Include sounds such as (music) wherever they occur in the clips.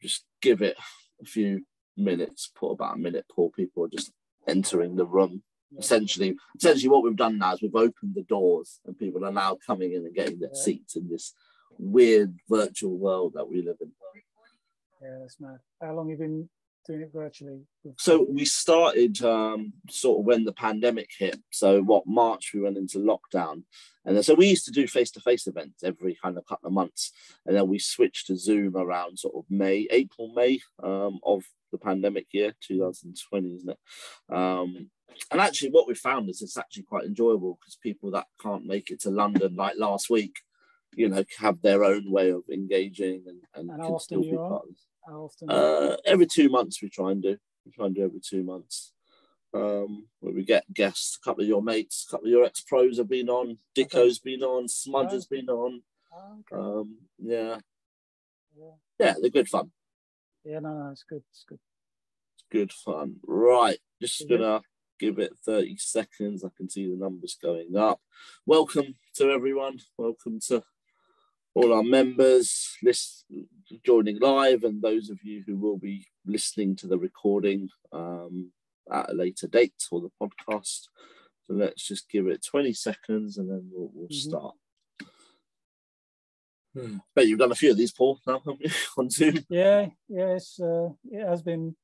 just give it a few minutes, put about a minute, poor people are just entering the room. Essentially, essentially, what we've done now is we've opened the doors, and people are now coming in and getting their seats in this weird virtual world that we live in. Yeah, that's mad. How long have you been doing it virtually? So we started um, sort of when the pandemic hit. So what March we went into lockdown, and then, so we used to do face-to-face events every kind of couple of months, and then we switched to Zoom around sort of May, April, May um, of the pandemic year, 2020, isn't it? Um, and actually, what we found is it's actually quite enjoyable because people that can't make it to London, like last week, you know, have their own way of engaging and, and, and can still be part of How often? Uh, every two months we try and do. We try and do every two months. Um, where we get guests, a couple of your mates, a couple of your ex pros have been on, Dicko's okay. been on, Smudge has been on. Oh, okay. Um, yeah. yeah. Yeah, they're good fun. Yeah, no, no, it's good. It's good. It's good fun. Right. Just gonna give it 30 seconds. I can see the numbers going up. Welcome to everyone. Welcome to all our members list, joining live and those of you who will be listening to the recording um, at a later date or the podcast. So let's just give it 20 seconds and then we'll, we'll mm-hmm. start. Hmm. Bet you've done a few of these, Paul, now (laughs) on Zoom. Yeah, yeah, it's, uh, it has been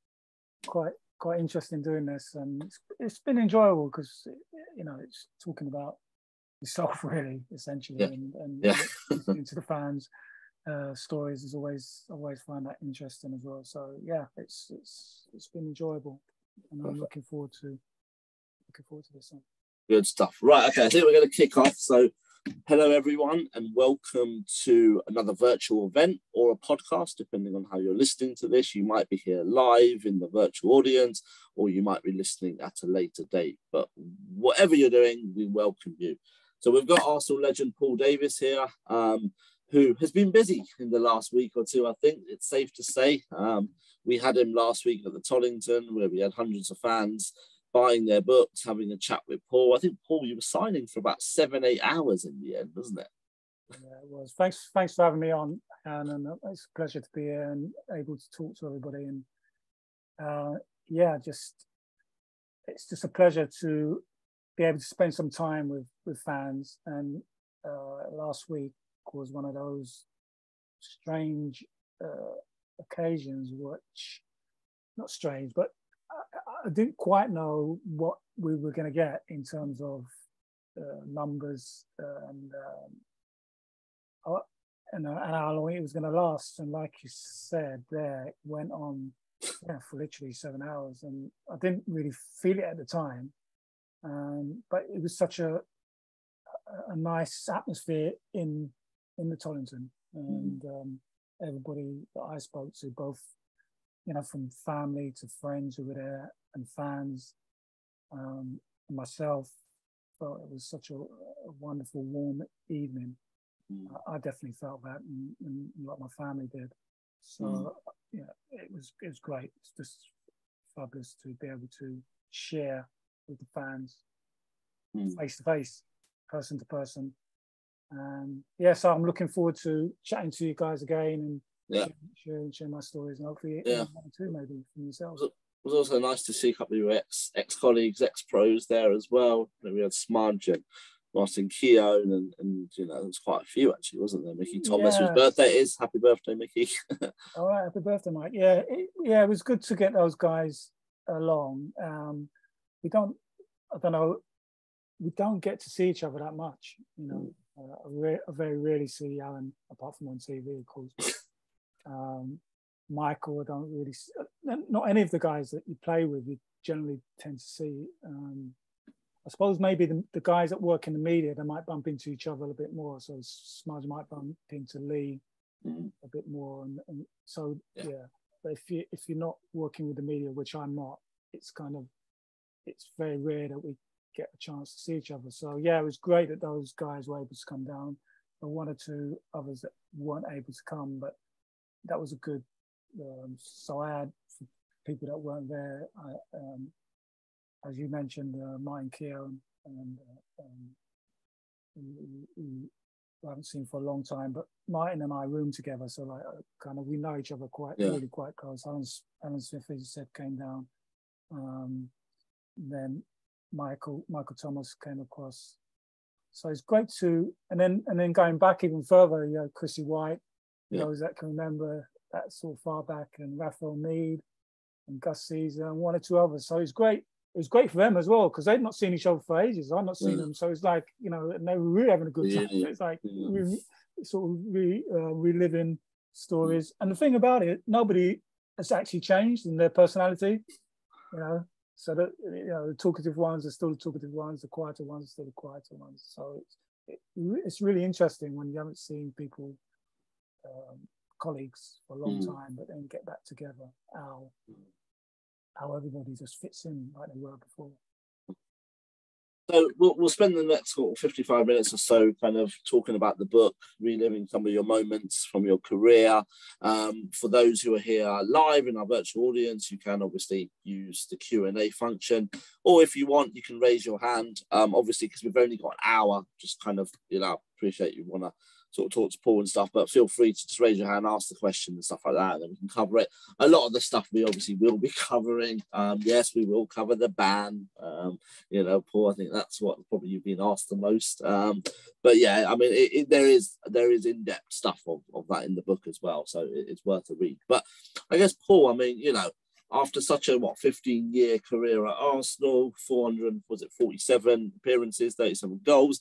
quite quite interesting doing this, and it's, it's been enjoyable because you know it's talking about (laughs) yourself really essentially, yeah. and, and yeah. listening (laughs) to the fans. Uh, stories is always always find that interesting as well. So yeah, it's it's it's been enjoyable, and I'm looking forward to looking forward to this one. Good stuff. Right, okay. I think we're going to kick off. So Hello, everyone, and welcome to another virtual event or a podcast, depending on how you're listening to this. You might be here live in the virtual audience, or you might be listening at a later date. But whatever you're doing, we welcome you. So we've got Arsenal legend Paul Davis here, um, who has been busy in the last week or two. I think it's safe to say. Um, we had him last week at the Tollington, where we had hundreds of fans buying their books, having a chat with Paul. I think Paul, you were signing for about seven, eight hours in the end, wasn't it? Yeah, it was. Thanks, thanks for having me on, and it's a pleasure to be here and able to talk to everybody. And uh, yeah, just it's just a pleasure to be able to spend some time with with fans. And uh, last week was one of those strange uh, occasions, which not strange, but I didn't quite know what we were going to get in terms of uh, numbers and um, and, uh, and how long it was going to last. And like you said, there it went on yeah, for literally seven hours, and I didn't really feel it at the time. Um, but it was such a a nice atmosphere in in the Tollington, and um, everybody that I spoke to, both you know, from family to friends who were there and fans, um, and myself. Felt it was such a, a wonderful, warm evening. Mm. I, I, definitely felt that, and, and, like my family did. So mm. yeah, it was it was great. It's just fabulous to be able to share with the fans face to face, person to person. And yeah, so I'm looking forward to chatting to you guys again and yeah. share, share my stories and hopefully yeah. too maybe from yourselves. It was also nice to see a couple of your ex ex colleagues, ex pros there as well. We had Smudge and Martin Keown and, and you know, there was quite a few actually, wasn't there? Mickey Thomas, yeah. whose birthday is. Happy birthday, Mickey. (laughs) All right, happy birthday, Mike. Yeah, it, yeah, it was good to get those guys along. Um, we don't, I don't know, we don't get to see each other that much, you know. Mm. Uh, I, re- I, very rarely see Alan apart from on TV, of course. (laughs) Um, Michael, I don't really, uh, not any of the guys that you play with, you generally tend to see. Um, I suppose maybe the, the, guys that work in the media, they might bump into each other a bit more. So Smudge might bump into Lee mm-hmm. a bit more. And, and so, yeah. yeah. But if, you, if you're not working with the media, which I'm not, it's kind of, it's very rare that we get a chance to see each other. So yeah, it was great that those guys were able to come down. And one or two others that weren't able to come, but that was a good. Um, so I had people that weren't there. I, um, as you mentioned, uh, Martin Keown and uh, um, who, who, I haven't seen for a long time. But Martin and I room together, so like uh, kind of we know each other quite yeah. really quite close. Alan, Alan Smith, as you said, came down. Um, then Michael Michael Thomas came across. So it's great to and then and then going back even further, you know, Chrissy Whyte, yeah. those that can remember that sort of far back, and Raphael Meade and Gus Caesar and one or two others. So it's great. It was great for them as well because they've not seen each other for ages. I've not seen mm. them, so it's like you know, and they were really having a good time. Yeah. It's like re, sort of re, uh, reliving stories. And the thing about it, nobody has actually changed in their personality. You know, so that you know, the talkative ones are still the talkative ones, the quieter ones are still the quieter ones. So it's it, it's really interesting when you haven't seen people, um, colleagues for a long mm. time, but then get back together. How how everybody just fits in like they were before. So we'll, we'll spend the next sort of 55 minutes or so kind of talking about the book, reliving some of your moments from your career. Um, for those who are here live in our virtual audience, you can obviously use the Q&A function, or if you want, you can raise your hand. Um, obviously, because we've only got an hour, just kind of, you know, appreciate you want to sort of talk to Paul and stuff, but feel free to just raise your hand, ask the question and stuff like that, and then we can cover it. A lot of the stuff we obviously will be (laughs) covering. Um, yes, we will cover the ban. Um, you know, Paul, I think that's what probably you've been asked the most. Um, but yeah, I mean, it, it, there is there is in depth stuff of, of that in the book as well, so it, it's worth a read. But I guess Paul, I mean, you know. After such a what 15 year career at Arsenal, 400 was it 47 appearances, 37 goals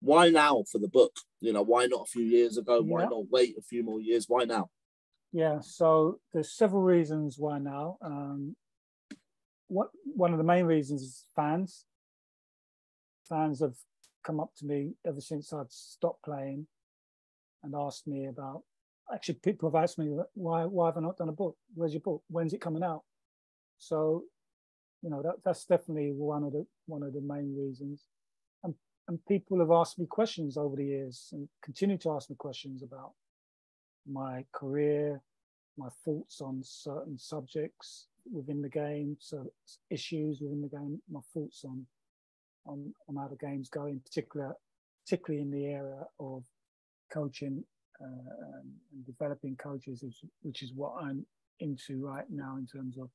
why now for the book? You know, why not a few years ago? Why not wait a few more years? Why now? Yeah, so there's several reasons why now. Um, what one of the main reasons is fans. Fans have come up to me ever since I'd stopped playing and asked me about. Actually, people have asked me why why have I not done a book? Where's your book? When's it coming out? So, you know, that, that's definitely one of the one of the main reasons and people have asked me questions over the years and continue to ask me questions about my career, my thoughts on certain subjects within the game, so issues within the game, my thoughts on on, on how the game's going, particular, particularly in the area of coaching uh, and developing coaches, which is what I'm into right now in terms of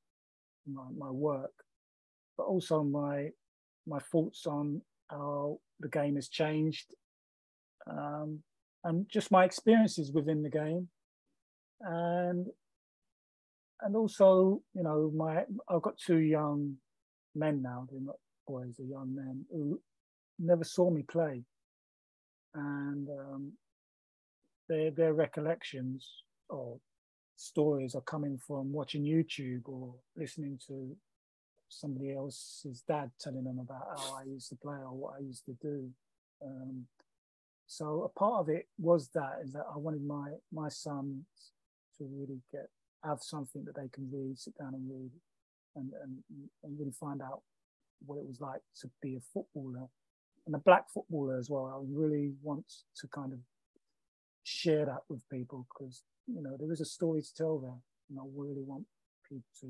my, my work, but also my my thoughts on how the game has changed, um, and just my experiences within the game, and and also you know my I've got two young men now. They're not boys; they're young men who never saw me play, and um, their their recollections or stories are coming from watching YouTube or listening to somebody else's dad telling them about how I used to play or what I used to do. Um, so a part of it was that is that I wanted my my sons to really get have something that they can read, sit down and read, and and, and really find out what it was like to be a footballer and a black footballer as well. I really want to kind of share that with people because you know there is a story to tell there, and I really want people to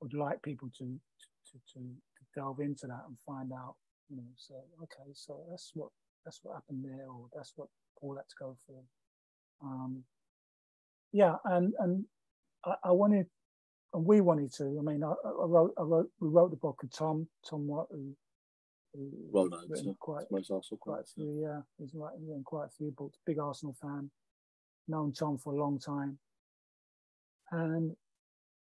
would like people to, to, to, to delve into that and find out, you know, so, okay, so that's what, that's what happened there, or that's what Paul had to go for. Um, yeah, and, and I, I wanted, and we wanted to, I mean, I, I, wrote, I wrote, we wrote the book with Tom, Tom Watt, who, well known, quite, quite a few, yeah, he's written quite a few books, big Arsenal fan, known Tom for a long time. And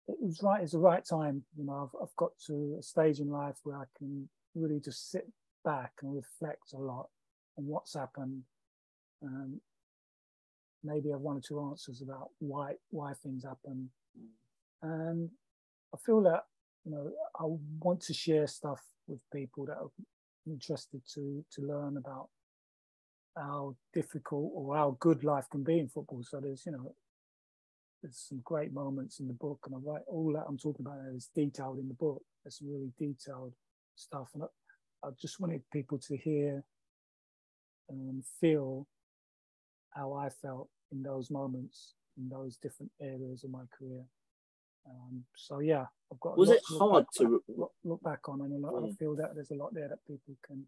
it was right. It's the right time. You know, I've, I've got to a stage in life where I can really just sit back and reflect a lot on what's happened. Um, maybe I've one or two answers about why why things happen, and I feel that you know I want to share stuff with people that are interested to to learn about how difficult or how good life can be in football. So there's you know there's some great moments in the book, and I write all that I'm talking about is detailed in the book. It's really detailed stuff, and I, I just wanted people to hear and feel how I felt in those moments in those different areas of my career. Um, so yeah, I've got. Was it hard back, to look, look, back on, and I feel that there's a lot there that people can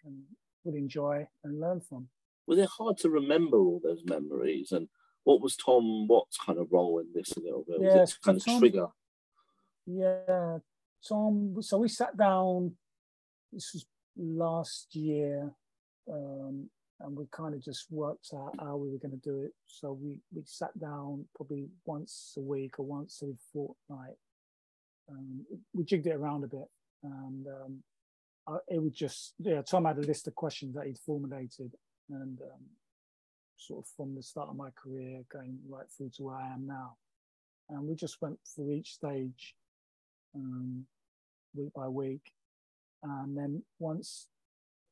can would enjoy and learn from. was it hard to remember all those memories? And what was Tom Watt's kind of role in this a little bit? Was Yeah, it kind of Tom- trigger? Yeah, Tom. So we sat down. This was last year, um, and we kind of just worked out how we were going to do it. So we we sat down probably once a week or once a fortnight. Um, we jigged it around a bit, and um, I, it would just yeah. Tom had a list of questions that he'd formulated, and um, sort of from the start of my career going right through to where I am now, and we just went through each stage um, week by week. And then once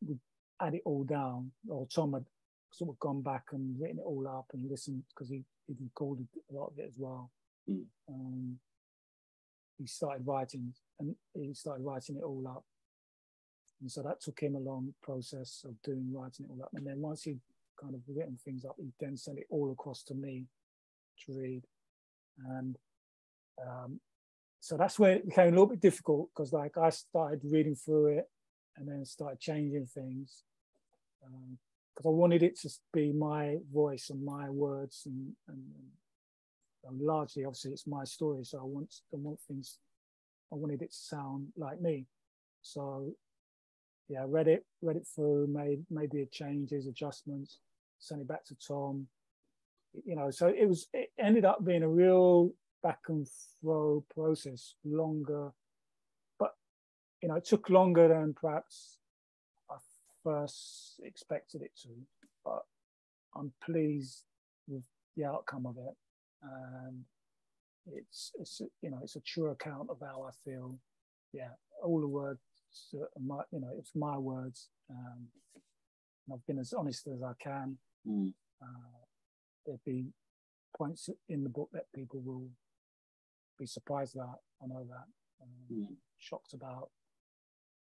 we had it all down, or Tom had sort of gone back and written it all up and listened because he, he recorded a lot of it as well. Mm. Um, he started writing and he started writing it all up. And so that took him a long process of doing writing it all up. And then once he'd kind of written things up, he then sent it all across to me to read. And um, so that's where it became a little bit difficult because like I started reading through it and then started changing things because I wanted it to be my voice and my words and, and, and largely obviously it's my story so I want I want things I wanted it to sound like me so yeah read it read it through made made the changes adjustments sent it back to Tom. You know so it was it ended up being a real back and throw process longer. But you know it took longer than perhaps i first expected it to but i'm pleased with the outcome of it. And it's it's you know it's a true account of how i feel. Yeah all the words my you know it's my words. Um and i've been as honest as i can Mm. uh, there'd be points in the book that people will be surprised about. I know that. Um, Mm. Shocked about,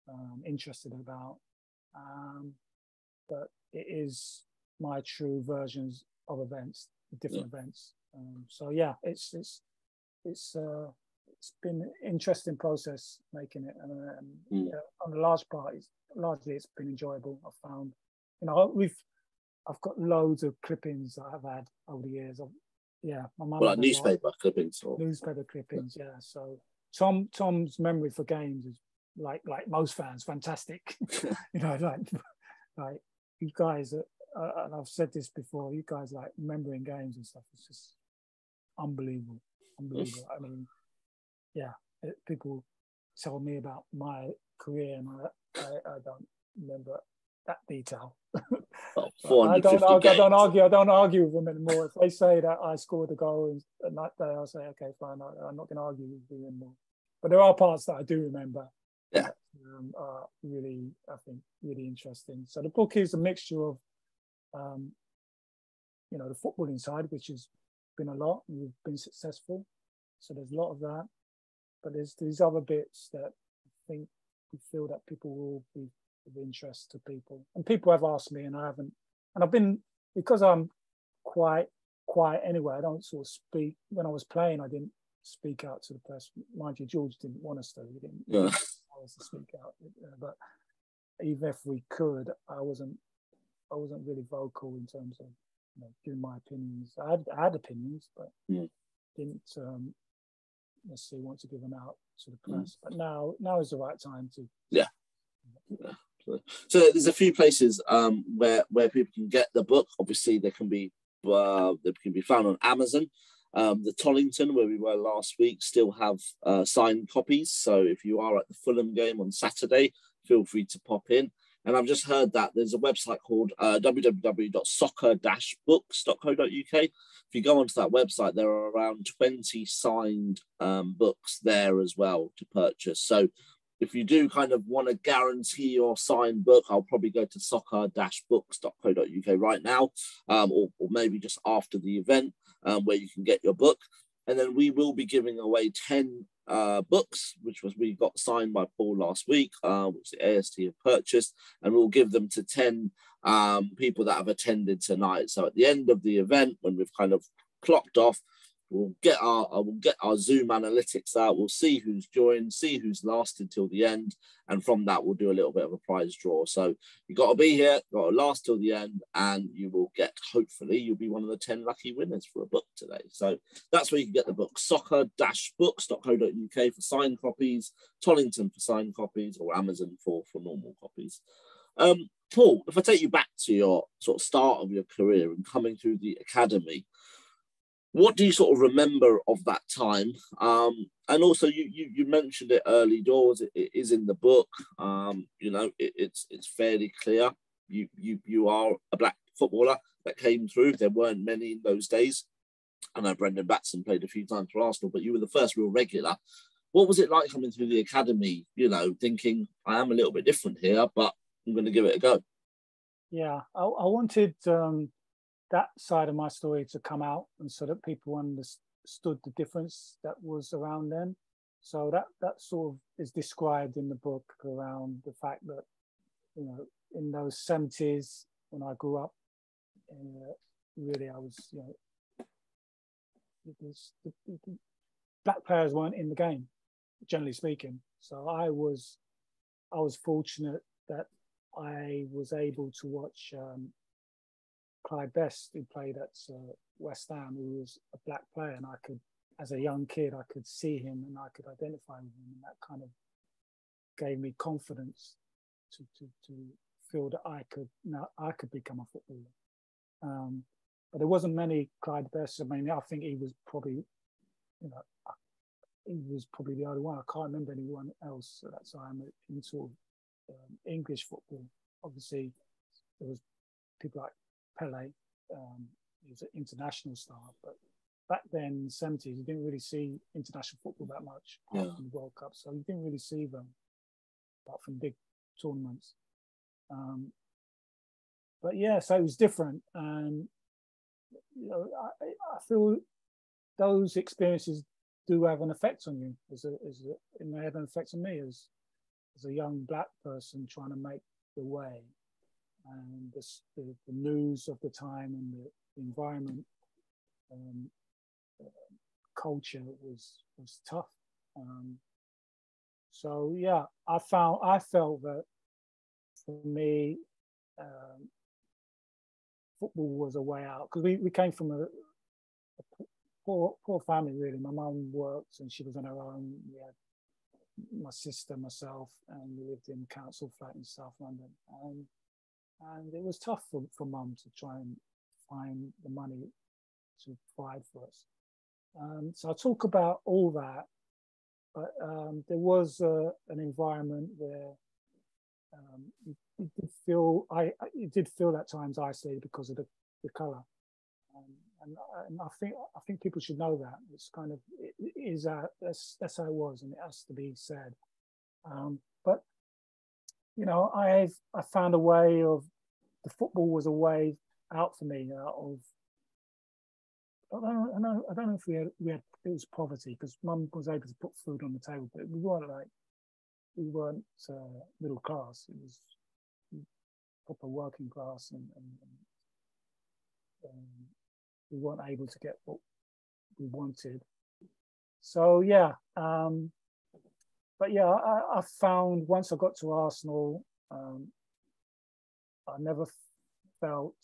um, interested about. Um, but it is my true versions of events, different events. Um, so yeah, it's it's it's uh, it's been an interesting process making it, and um, Mm. yeah, on the large part, it's, largely it's been enjoyable. I've found, you know, we've I've got loads of clippings that I've had over the years. I've, yeah, my mum Well, like a lot newspaper clippings or newspaper clippings. Yeah, so Tom Tom's memory for games is like like most fans, fantastic. (laughs) you know, like like you guys, uh, and I've said this before. You guys like remembering games and stuff. It's just unbelievable, unbelievable. I mean, yeah, it, people tell me about my career, and I I, I don't remember that detail. Well, (laughs) I don't, argue, I don't argue. I don't argue with them anymore. If they say that I scored a goal and- and that day, I'll say, okay, fine. I, I'm not going to argue with you anymore. But there are parts that I do remember. Yeah. that, Um, are really, I think, really interesting. So the book is a mixture of, um, you know, the footballing side, which has been a lot. and We've been successful. So there's a lot of that. But there's these other bits that I think we feel that people will be of interest to people. And people have asked me, and I haven't. And I've been because I'm quite quiet anyway. I don't sort of speak. When I was playing, I didn't speak out to the press. Mind you, George didn't want us to. He didn't Yeah. want us to speak out. uh, But even if we could, I wasn't. I wasn't really vocal in terms of you know, giving my opinions. I had, I had opinions, but Mm. didn't um, necessarily want to give them out to the Mm. press. But now, now is the right time to. So there's a few places um, where where people can get the book. Obviously, they can be uh, they can be found on Amazon. Um, the Tollington, where we were last week, still have uh, signed copies. So if you are at the Fulham game on Saturday, feel free to pop in. And I've just heard that there's a website called uh, www.soccer-books.co.uk. If you go onto that website, there are around 20 signed um, books there as well to purchase. So if you do kind of want to guarantee your signed book, I'll probably go to soccer-books.co.uk right now, um, or, or maybe just after the event um, where you can get your book. And then we will be giving away 10 uh, books, which was we got signed by Paul last week, uh, which the AST have purchased, and we'll give them to 10 um, people that have attended tonight. So at the end of the event, when we've kind of clocked off, we'll get our uh, we'll get our Zoom analytics out. We'll see who's joined, see who's lasted till the end, and from that we'll do a little bit of a prize draw. So you got to be here, got to last till the end, and you will get. Hopefully, you'll be one of the ten lucky winners for a book today. So that's where you can get the book: soccer-books.co.uk for signed copies, Tollington for signed copies, or Amazon for for normal copies. Um, Paul, if I take you back to your sort of start of your career and coming through the academy, what do you sort of remember of that time? Um, and also, you, you, you mentioned it early doors. It, it is in the book. Um, you know, it, it's it's fairly clear. You you you are a black footballer that came through. There weren't many in those days. I know Brendan Batson played a few times for Arsenal, but you were the first real regular. What was it like coming through the academy? You know, thinking I am a little bit different here, but I'm going to give it a go. Yeah, I, I wanted um, that side of my story to come out, and so that people understood the difference that was around then. So that that sort of is described in the book around the fact that you know in those seventies when I grew up, uh, really I was you know was, the, the black players weren't in the game, generally speaking. So I was I was fortunate that I was able to watch um, Clyde Best, who played at uh, West Ham, who was a black player, and I could, as a young kid, I could see him and I could identify with him, and that kind of gave me confidence to to, to feel that I could now I could become a footballer. Um, but there wasn't many Clyde Best. I mean, I think he was probably, you know, he was probably the only one. I can't remember anyone else at that time in sort of um, English football. Obviously, there was people like Pele. Um, he was an international star, but back then, in the 70s, you didn't really see international football that much yeah. from the World Cup. So you didn't really see them apart from big tournaments. Um, but yeah, so it was different. And you know, I, I feel those experiences do have an effect on you as a, as a, it may have an effect on me as as a young black person trying to make the way and the, the, news of the time and the, the environment um, uh, culture was was tough. Um, so yeah i found i felt that for me um, football was a way out because we, we came from a, a poor poor family really. My mum worked and she was on her own. We had my sister, myself, and we lived in council flat in South London. And, and it was tough for, for mum to try and find the money to provide for us. Um, so I talk about all that, but um, there was uh, an environment where um, you, did feel I you did feel at times isolated because of the, the color. Um, and, and I think I think people should know that it's kind of it is uh, that's that's how it was, and it has to be said. Um, but you know, I've I found a way of the football was a way out for me out of. I don't, know, I don't know if we had, we had it was poverty because mum was able to put food on the table, but we weren't like we weren't uh, middle class. It was proper working class and, and, and um, we weren't able to get what we wanted. So yeah, um, but yeah, I, I, found once I got to Arsenal, um, I never felt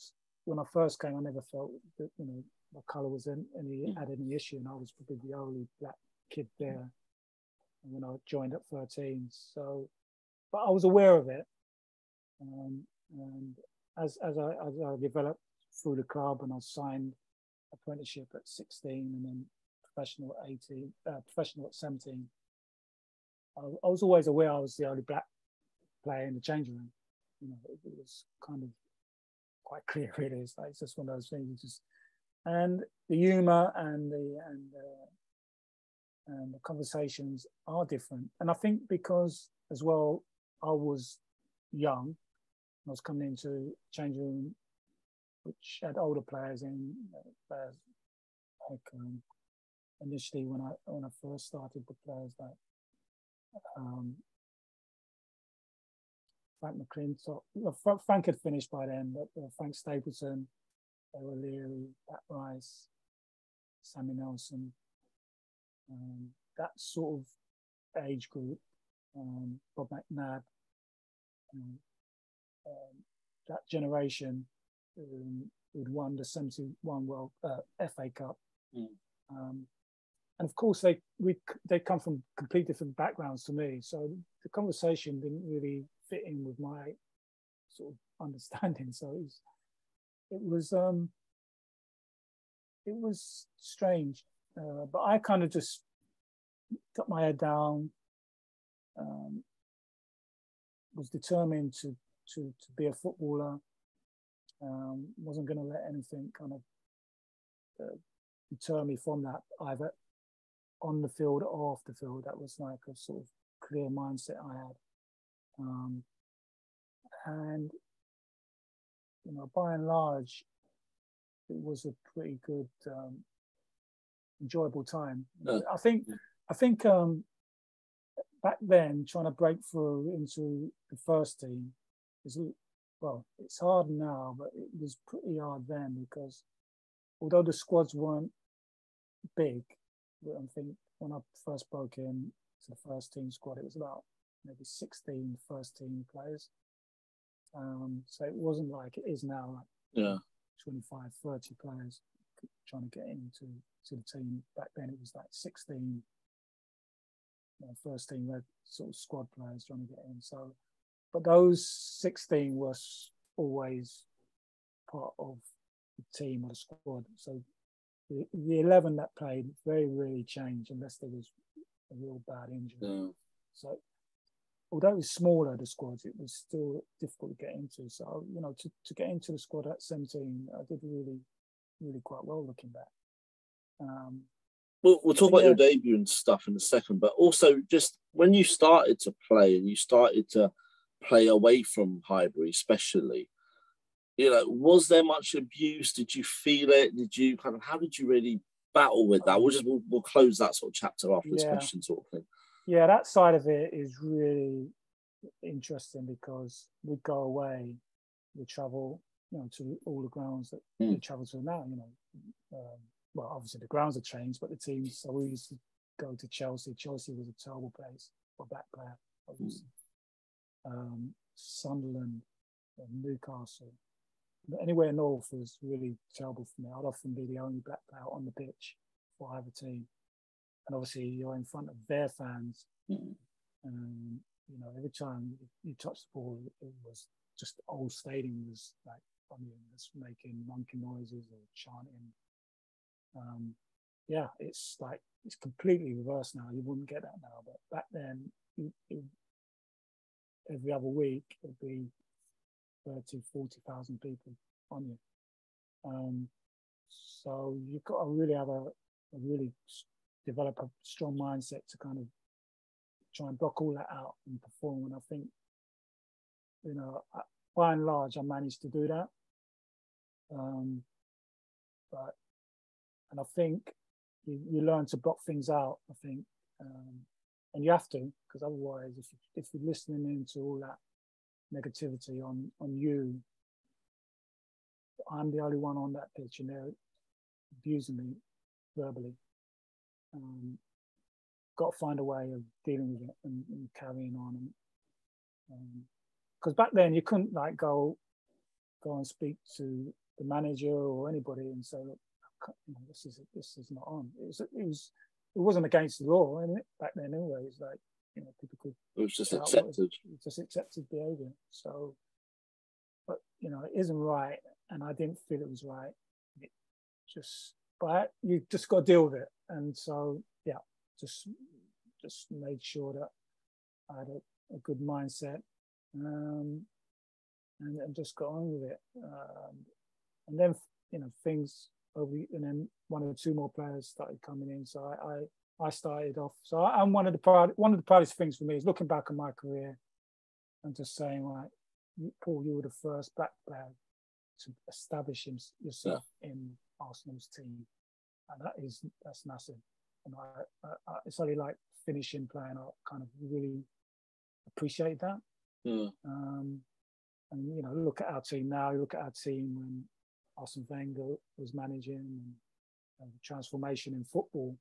when I first came, I never felt that you know my colour was in, any had any issue, and I was probably the only black kid there when I joined at 13. So, but I was aware of it, um, and as as I as I developed through the club and I signed apprenticeship at 16 and then professional at 18, uh, professional at 17. I, I, was always aware I was the only black player in the changing room. You know, it, it was kind of quite clear. Really, it's, like, it's just one of those things. Just and the humour and the and uh, and the conversations are different. And I think because as well, I was young. I was coming into changing room which had older players in uh, players like um, initially when I when I first started the players like um, Frank McLintock. Well, Frank had finished by then, but uh, Frank Stapleton, Dave O'Leary, Pat Rice, Sammy Nelson, um, that sort of age group, um, Bob McNab, um, um that generation um, who'd won the 71 World uh, FA Cup. Mm. Um, and of course, they we they come from complete different backgrounds to me, so the conversation didn't really fit in with my sort of understanding. (laughs) So it was it was um, it was strange, uh, but I kind of just got my head down. Um, was determined to to to be a footballer. Um, wasn't going to let anything kind of uh, deter me from that either on the field or off the field. That was like a sort of clear mindset I had. Um, and you know, by and large, it was a pretty good, um, enjoyable time. I think, I think um, back then, trying to break through into the first team is well, it's hard now, but it was pretty hard then because although the squads weren't big, I think when I first broke in to the first team squad, it was about maybe 16 first team players. Um, so it wasn't like it is now, like yeah. 25, 30 players trying to get into to the team. Back then it was like 16 you know, first team red sort of squad players trying to get in. So, but those 16 was always part of the team or the squad. So the, the 11 that played very rarely changed unless there was a real bad injury. Yeah. So although it was smaller, the squad, it was still difficult to get into. So, you know, to, to get into the squad at 17, I did really, really quite well looking back. Um, we'll, we'll talk about yeah. your debut and stuff in a second, but also just when you started to play and you started to play away from Highbury, especially, you know, was there much abuse? Did you feel it? Did you kind of, how did you really battle with that? We'll just, we'll, we'll close that sort of chapter after this question sort of thing yeah, that side of it is really interesting because we go away, we travel, you know, to all the grounds that mm. we hmm. travel to now. You know, um, well, obviously the grounds have changed, but the teams. So we used to go to Chelsea. Chelsea was a terrible place for back player, obviously. Mm. Um, Sunderland, Newcastle, anywhere north was really terrible for me. I'd often be the only black player on the pitch for either team and obviously you're in front of their fans. Mm. Um, you know, every time you touch the ball, it was just the whole stadium was like, I mean, just making monkey noises or chanting. Um, yeah, it's like it's completely reversed now. You wouldn't get that now, but back then, it, it, every other week it'd be 30, 40,000 people on you. Um, so you've got to really have a, a really develop a strong mindset to kind of try and block all that out and perform. And I think, you know, by and large, I managed to do that. Um, but, and I think you, you learn to block things out, I think. Um, and you have to, because otherwise, if, if you're listening into all that negativity on, on you, I'm the only one on that pitch and they're abusing me verbally um, got to find a way of dealing with it and, and carrying on. Because um, back then you couldn't like go go and speak to the manager or anybody and say, look, you know, this is this is not on. It was it was it wasn't against the law and back then anyway. It's like you know people could. It was just accepted. It was just accepted behaviour. So, but you know, it isn't right, and I didn't feel it was right. It just but you just got to deal with it. And so, yeah, just just made sure that I had a, a good mindset um, and, and, just got on with it. Um, and then, you know, things over, and then one or two more players started coming in. So I, I, I started off. So I, am one of the proud, one of the proudest things for me is looking back on my career and just saying, like, Paul, you were the first black player to establish yourself yeah. in Arsenal's team, and that is that's massive. And I, I, it's only like finishing playing. I kind of really appreciate that. Yeah. Um, and you know, look at our team now. Look at our team when Arsene Wenger was managing, and uh, transformation in football.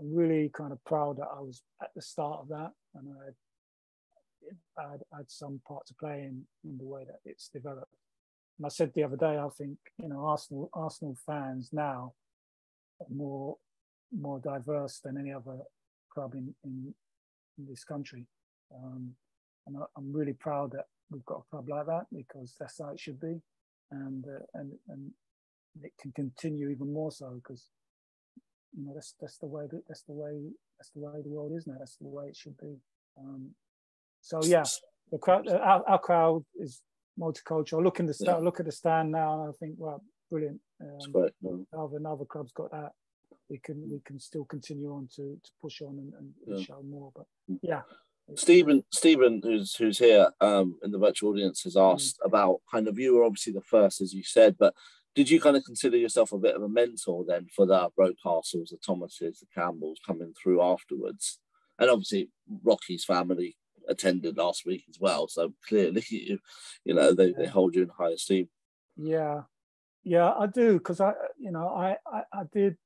I'm really kind of proud that I was at the start of that, and I had, I had some part to play in, in the way that it's developed. And I said the other day, I think you know Arsenal Arsenal fans now are more more diverse than any other club in in, in this country. Um, and I, am really proud that we've got a club like that because that's how it should be, and uh, and and it can continue even more so because you know that's that's the way that, that's the way that's the way the world is now. That's the way it should be. Um, so yeah, the crowd, our, our crowd is multicultural. Look in the stand, yeah. look at the stand now, and I think, well, brilliant. Um, Other, another club's got that. We can we can still continue on to to push on and, and yeah. show more. But mm. yeah. Stephen, Stephen, who's who's here um, in the virtual audience, has mm. asked mm. about kind of you were obviously the first, as you said, but did you kind of consider yourself a bit of a mentor then for the Rocastles, the Thomases, the Campbells coming through afterwards? And obviously, Rocky's family attended last week as well. So clearly, (laughs) you, you know, they, they hold you in high esteem. Yeah, yeah, I do because I, you know, I, I, I did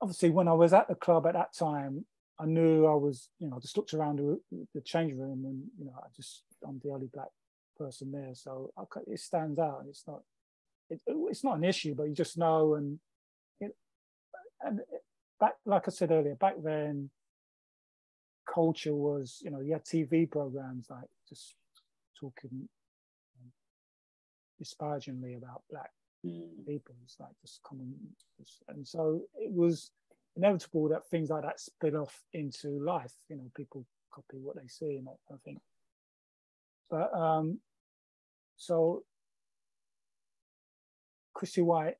obviously when I was at the club at that time. I knew I was, you know, I just looked around the, the change room and, you know, I just, I'm the only black person there. So I, it stands out. It's not, it, it's not an issue, but you just know. And, it, and eh, back, like I said earlier, back then, culture was, you know, you had TV programs like just talking um, disparagingly about black mm. people. It's like just common, and so it was inevitable that things like that split off into life. You know, people copy what they see, and that kind of thing. But um, so Christy Whyte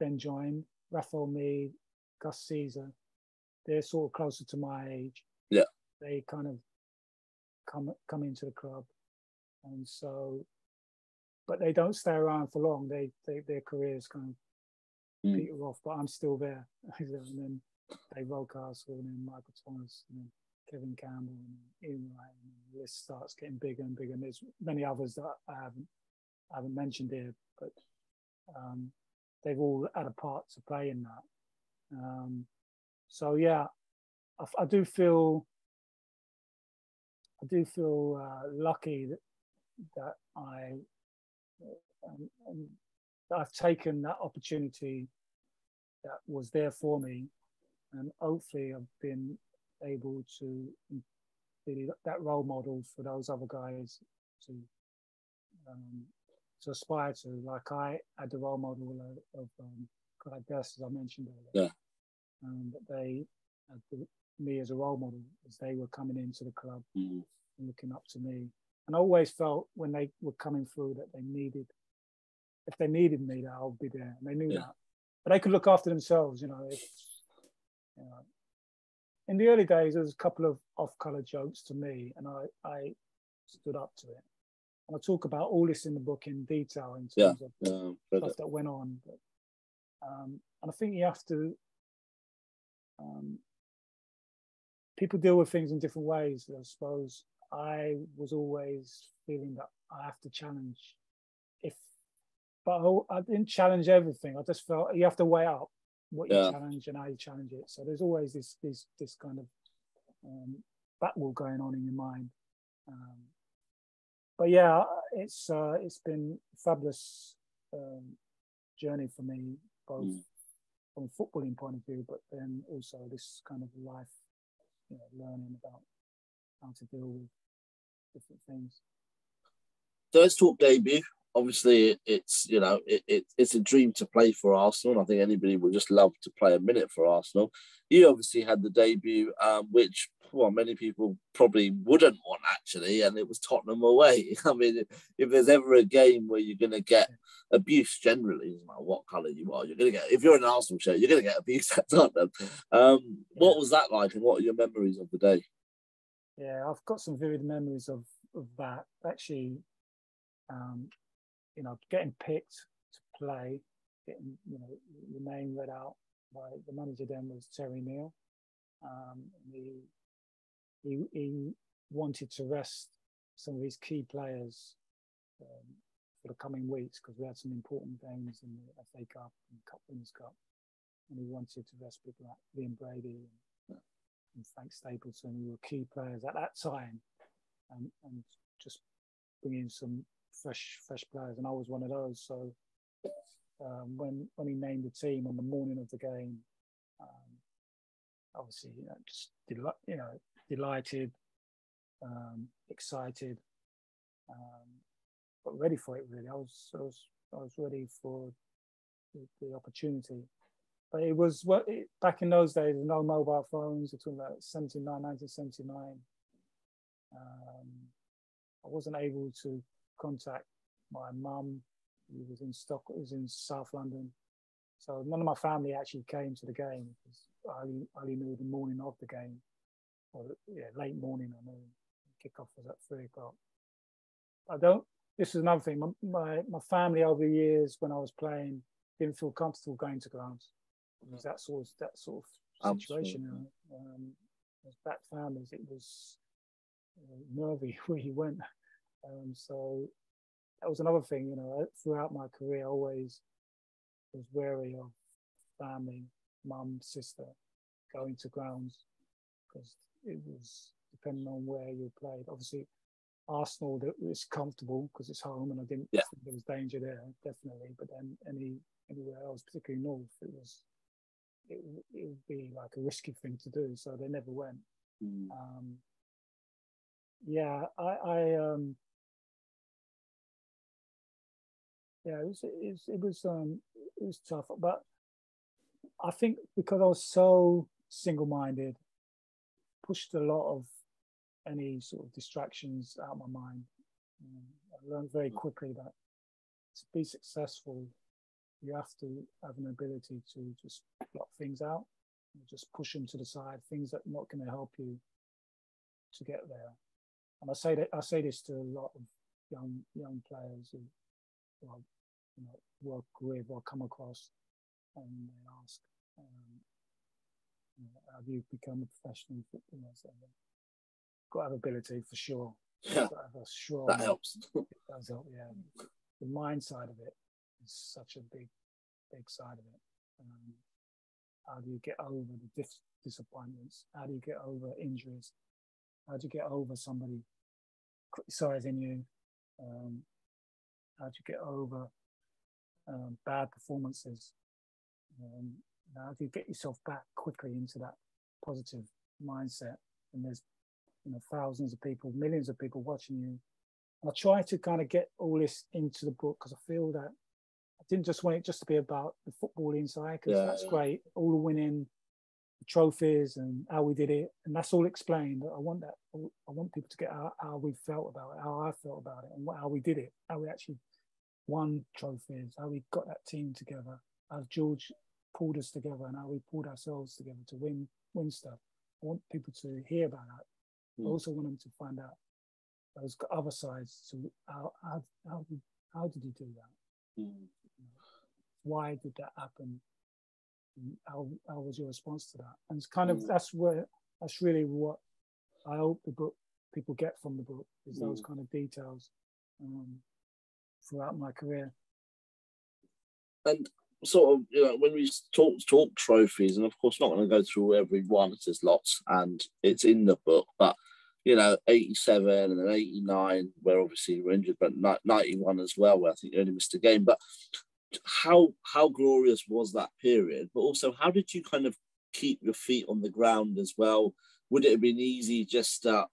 then joined, Raphael Meade, Gus Caesar. They're sort of closer to my age. Yeah they kind of come come into the club, and so, but they don't stay around for long. They, they their careers kind of mm. peter off, but I'm still there. (laughs) and then Dave Rocastle, and then Michael Thomas, and then Kevin Campbell, and Ian Wright, and the list starts getting bigger and bigger. And there's many others that I haven't I haven't mentioned here, but um, they've all had a part to play in that. Um, so yeah, I, I, do feel I do feel uh, lucky that, that I um, um, that I've taken that opportunity that was there for me, and hopefully I've been able to be that role model for those other guys to um, to aspire to. Like I had the role model of, of um, Clyde Best, as I mentioned earlier. Yeah. Um, that they the, me as a role model as they were coming into the club mm-hmm. and looking up to me. And I always felt when they were coming through that they needed, if they needed me, that I'll be there. And they knew yeah. that. But they could look after themselves, you know. If, you know. In the early days, there was a couple of off-color jokes to me, and I, I stood up to it. And I talk about all this in the book in detail in terms yeah. of yeah, stuff that went on. But, um, and I think you have to um, people deal with things in different ways. I suppose I was always feeling that I have to challenge. If, but I, I didn't challenge everything. I just felt you have to weigh up what you challenge and how you challenge it. So there's always this this this kind of um, battle going on in your mind. Um, but yeah, it's uh, it's been a fabulous um, journey for me, both mm. from a footballing point of view, but then also this kind of life you know, learning about how to deal with different things. So let's talk debut. Obviously, it's you know it, it, it's a dream to play for Arsenal. I think anybody would just love to play a minute for Arsenal. You obviously had the debut, um, which well many people probably wouldn't want actually, and it was Tottenham away. (laughs) I mean, if there's ever a game where you're going to get abuse, generally, no matter what colour you are, you're going to get. If you're an Arsenal shirt, you're going to get abuse at Tottenham. Um, what was that like, and what are your memories of the day? Yeah, I've got some vivid memories of, of that. Actually, um, you know, getting picked to play, getting you know the name read out by the manager then was Terry Neill. Um, he, he he wanted to rest some of his key players um, for the coming weeks because we had some important games in the FA Cup and Cup Winners' Cup. and he wanted to rest people like Liam Brady and, and Frank Stapleton, who were key players at that time, and, and just bring in some fresh fresh players. And I was one of those. So um, when when he named the team on the morning of the game, um, obviously you know, just del- you know delighted, um, excited, um, but ready for it. Really, I was I was I was ready for the, the opportunity. But it was what it, back in those days, no mobile phones. Between like 79, 1979. Um, I wasn't able to contact my mum. He was in Stock, was in South London. So none of my family actually came to the game I only, I only knew the morning of the game, or yeah, late morning. I knew kickoff was at three o'clock. I don't. This is another thing. My, my, my family over the years when I was playing didn't feel comfortable going to grounds because that sort of that sort of situation. Know, um, as back families, it was uh, nervy (laughs) where you went. Um, so that was another thing. You know, throughout my career, I always was wary of family, mum, sister, going to grounds because it was depending on where you played. Obviously, Arsenal that was comfortable because it's home, and I didn't yeah. think there was danger there, definitely. But then any anywhere else, particularly north, it was it, it would be like a risky thing to do. So they never went. Mm. Um, yeah, I, I um, yeah, it was it was it was um it was tough, but I think because I was so single-minded, pushed a lot of any sort of distractions out of my mind. I learned very quickly that to be successful, you have to have an ability to just block things out, just push them to the side, things that are not going to help you to get there. And I say that I say this to a lot of young young players who, I you know, work with or come across, and they ask, um, you know, how do you become a professional footballer? So, got to have ability for sure. Yeah, sure that helps. it does help. Yeah, the mind side of it is such a big, big side of it. Um, how do you get over the dis- disappointments? How do you get over injuries? How do you get over somebody criticizing you? Um, how do you get over um, bad performances? Um, how do you get yourself back quickly into that positive mindset? And there's you know thousands of people, millions of people watching you. And I try to kind of get all this into the book because I feel that I didn't just want it just to be about the football inside because yeah, that's yeah. great, all the winning, trophies, and how we did it, and that's all explained. I want that. I want people to get how, how we felt about it, how I felt about it, and how we did it, how we actually won trophies, how we got that team together, how George pulled us together, and how we pulled ourselves together to win win stuff. I want people to hear about that Mm. I also want them to find out those other sides. So how how how did how did you do that? Mm. Why did that happen? How how was your response to that? And it's kind of mm. that's where that's really what I hope the book people get from the book is those mm. kind of details um, throughout my career. And sort of, you know, when we talk talk trophies, and of course, not going to go through every one. There's lots, and it's in the book. But you know, 87 and then 89, where obviously you were injured, but 91 as well, where I think you only missed a game. But how how glorious was that period? But also, how did you kind of keep your feet on the ground as well? Would it have been easy just, uh,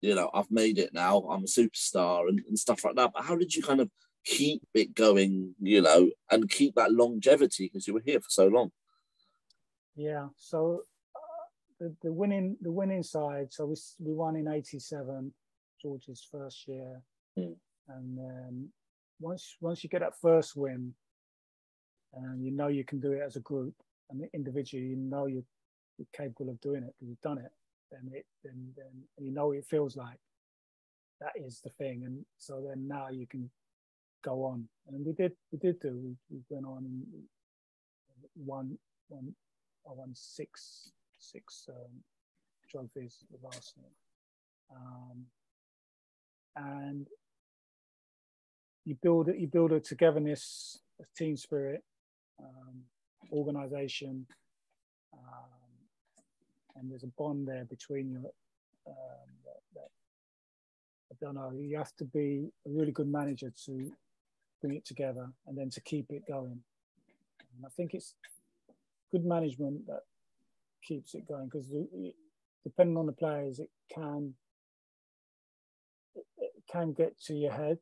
you know, I've made it now, I'm a superstar and, and stuff like that? But how did you kind of keep it going, you know, and keep that longevity because you were here for so long. Yeah. So uh, the, the winning the winning side. So we we won in '87, George's first year, mm. and then once once you get that first win, and you know you can do it as a group and individually, you know you're, you're capable of doing it because you've done it. Then it then then you know it feels like that is the thing, and so then now you can go on. And we did we did do we, we went on and won won I won six six um, trophies with Arsenal. Um, and you build it, you build a togetherness, a team spirit. Um, organization. Um, and there's a bond there between you. Um, that, that, I don't know, you have to be a really good manager to bring it together and then to keep it going. And I think it's good management that keeps it going because depending on the players, it can it, can get to your head.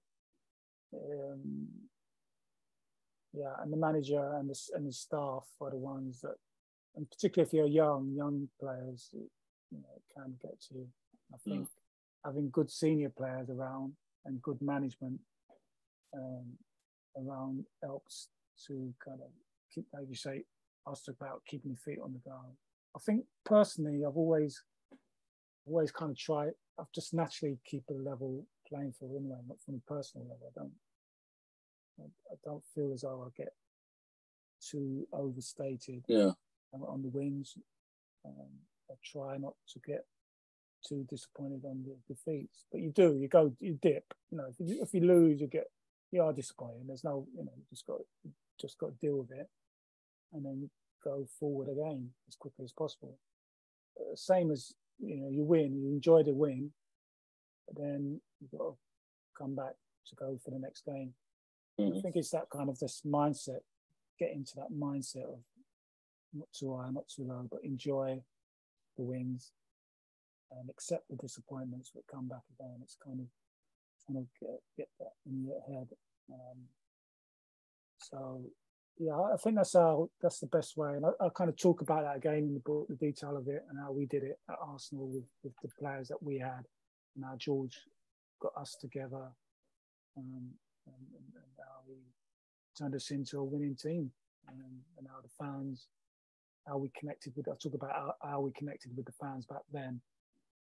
Um, yeah, and the manager and the and the staff are the ones that, and particularly if you're young, young players, you know, it can get to you. I hmm. think mm. having good senior players around and good management um, around helps to kind of keep, like you say, asked about keeping your feet on the ground. I think personally, I've always, always kind of tried. I've just naturally keep a level playing field anyway, not from a personal level. I don't, I, don't feel as though I get too overstated. Yeah. On the wings, um, I try not to get too disappointed on the defeats, but you do. You go, you dip. You know, if you, if you lose, you get you are disappointed. There's no, you know, you just got just got to deal with it, and then go forward again as quickly as possible. Uh, same as you know, you win, you enjoy the win, but then you've got to come back to go for the next game. Mm-hmm. I think it's that kind of this mindset, get into that mindset of not too high, not too low, but enjoy the wins and accept the disappointments that come back again. It's kind of trying to get, get that in your head. Um, so yeah, I think that's how that's the best way. And I, I, kind of talk about that again in the book, the detail of it and how we did it at Arsenal with, with the players that we had and how George got us together um, and, and, and, how he turned us into a winning team and, and how the fans, how we connected with, I talk about how, how we connected with the fans back then.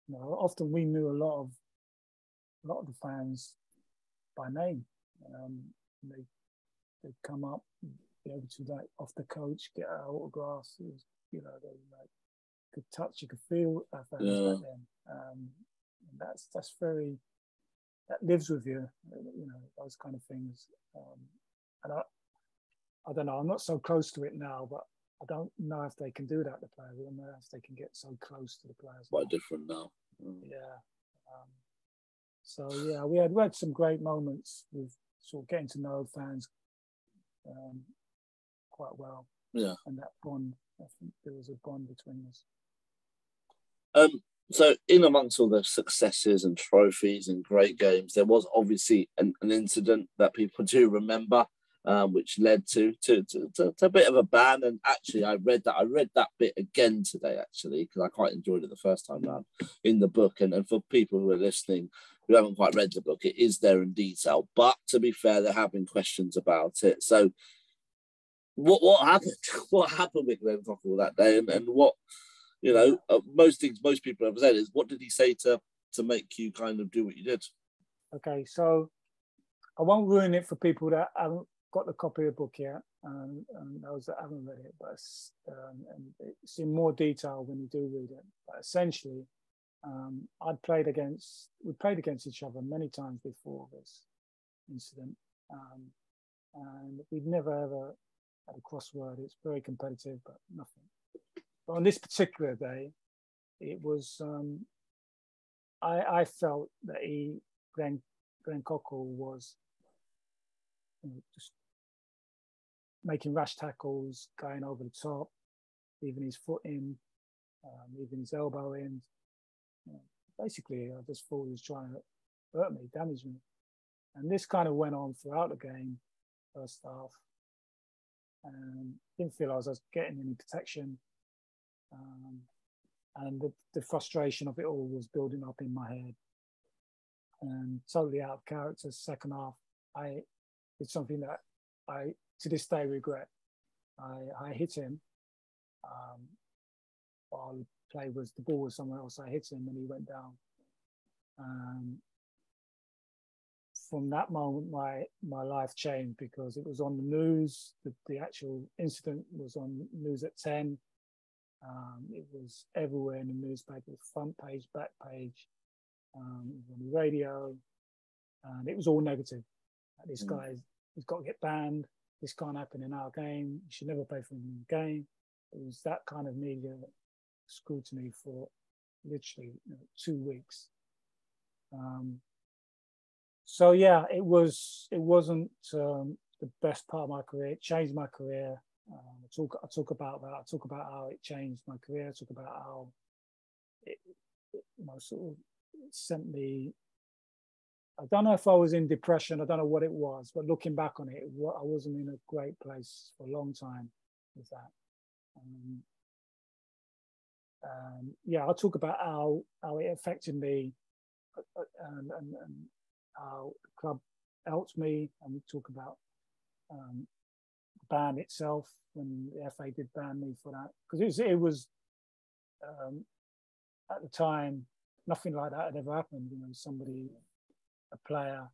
You know, often we knew a lot of, a lot of the fans by name. Um, they, they'd come up, be able to like off the coach, get our autographs. It was, you know, they like could touch, you could feel our fans yeah. back then. Um, that's that's very that lives with you, you know, those kind of things. Um, and I, I don't know, I'm not so close to it now, but I don't know if they can do that. The players, I don't know if they can get so close to the players. Quite now. different now. Mm. Yeah. Um, so yeah, we had we had some great moments with sort of getting to know fans um, quite well. Yeah. And that bond, I think there was a bond between us. Um, so in amongst all the successes and trophies and great games, there was obviously an, an incident that people (laughs) do remember, um, which led to to, to, to to, a bit of a ban. And actually, I read that I read that bit again today actually because I quite enjoyed it the first time around in the book. And, and for people who are listening who haven't quite read the book, it is there in detail. But to be fair, there have been questions about it. So what what happened? (laughs) What happened with Glenn Cockerill that day, and, and what you know? Uh, most things most people have said is what did he say to to make you kind of do what you did? Okay, so I won't ruin it for people that haven't got the copy of the book yet, and, and those that haven't read it, but it's, um, it's in more detail when you do read it. But essentially, um, I'd played against we played against each other many times before this incident, um, and we'd never ever at a crossword. It's very competitive, but nothing. But on this particular day, it was. Um, I I felt that he Glenn Glenn Cockerill was you know, just making rash tackles, going over the top, leaving his foot in, um, leaving his elbow in. You know, basically, I just thought he was trying to hurt me, damage me. And this kind of went on throughout the game, first half. Um, didn't feel I was getting any protection. Um, and the, the, frustration of it all was building up in my head. And totally out of character. Second half, I it's something that I to this day regret. I, I hit him um, while the play was the ball was somewhere else. I hit him and he went down. Um, from that moment, my my life changed because it was on the news. The, the actual incident was on news at ten. Um, it was everywhere in the newspaper, front page, back page, um, on the radio, and it was all negative. This mm. guy, he's got to get banned. this can't happen in our game. You should never play for in the game. It was that kind of media scrutiny for literally you know, two weeks. Um, so yeah, it was it wasn't um, the best part of my career. It changed my career. Um, I talk I talk about that. I talk about how it changed my career. I talk about how it, it you know sort of sent me. I don't know if I was in depression. I don't know what it was, but looking back on it, I wasn't in a great place for a long time with that. Um, um, yeah, I'll talk about how how it affected me uh, uh, and, and, and how the club helped me, and we talk about um, ban itself when the FA did ban me for that because it was it was um, at the time nothing like that had ever happened. You know, somebody, a player,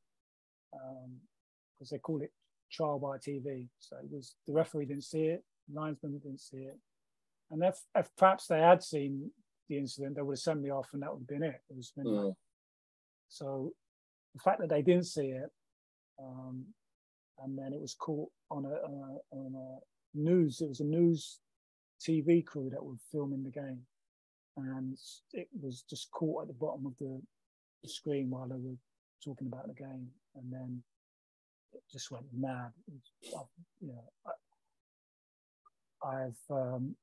because um, they call it trial by TV. So it was the referee didn't see it, linesman didn't see it, and if, if perhaps they had seen the incident, they would have sent me off, and that would have been it. It was mm. so the fact that they didn't see it, um, and then it was caught on a, on a, on a news. It was a news TV crew that were filming the game, and it was just caught at the bottom of the, the screen while they were talking about the game, and then it just went mad. Was, you know, I, have um,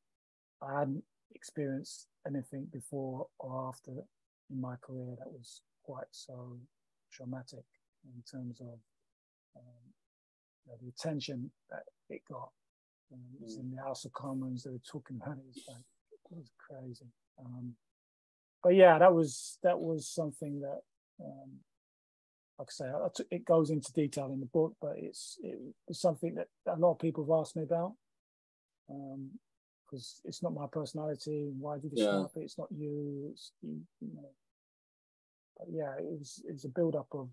I hadn't experienced anything before or after in my career that was quite so traumatic in terms of um, you know, the attention that it got. Um, it was in the House of Commons. They were talking about it. It was, like, it was crazy. Um, but yeah, that was that was something that, um, like I say, I it goes into detail in the book, but it's it was something that a lot of people have asked me about. because um, it's not my personality. Why did you yeah. stop it? It's not you. It's you, you know, but yeah, it was it was a build up of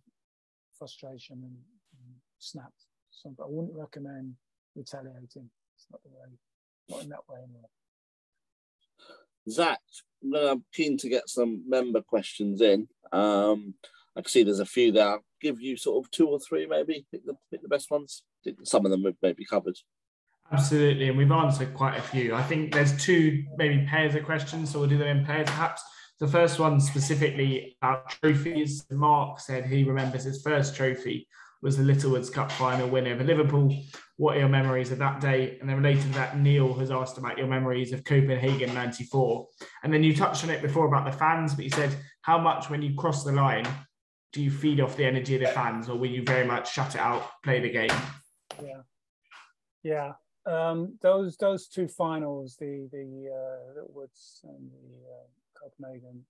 frustration and, and snapped. So I wouldn't recommend retaliating. It's not the way, not in that way anyway. Zach, I'm keen to get some member questions in. Um, I can see there's a few there. I'll give you sort of two or three, maybe pick the, pick the best ones. Some of them we've maybe covered. Absolutely, and we've answered quite a few. I think there's two maybe pairs of questions, so we'll do them in pairs perhaps. The first one specifically about trophies. Mark said he remembers his first trophy was the Littlewoods Cup final winner for Liverpool. What are your memories of that day? And then related to that, Neil has asked about your memories of Copenhagen 94. And then you touched on it before about the fans, but you said, how much when you cross the line do you feed off the energy of the fans or will you very much shut it out, play the game? Yeah. Yeah. Um, those those two finals, the the uh, Littlewoods and the uh, Copenhagen.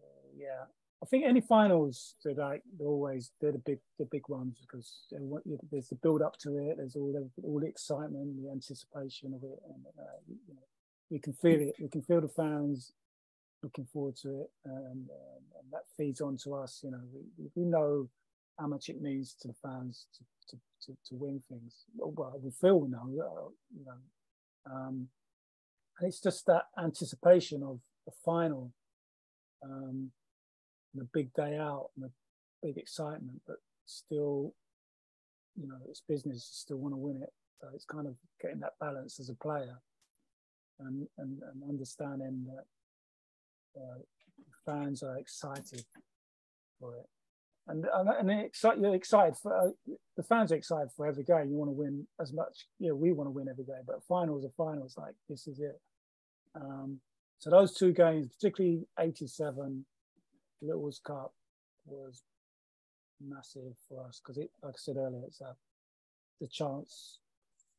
Uh, yeah, I think any finals they're like they're always they're the big the big ones because there's the build up to it. There's all the all the excitement, the anticipation of it, and uh, you know, we can feel it. We can feel the fans looking forward to it, and, um, and that feeds on to us. You know, we, we know how much it means to the fans to to, to, to win things. Well, we feel we know, uh, you know, um, and it's just that anticipation of the final, um, and a big day out and the big excitement, but still, you know, it's business. You still want to win it. So it's kind of getting that balance as a player, and and, and understanding that uh, fans are excited for it. And, and, and you're excited for uh, the fans are excited for every game. You want to win as much. Know, we want to win every game, but finals are finals. Like this is it. Um, so those two games, particularly 87, Littlewoods Cup was massive for us because it, like I said earlier, it's a, the chance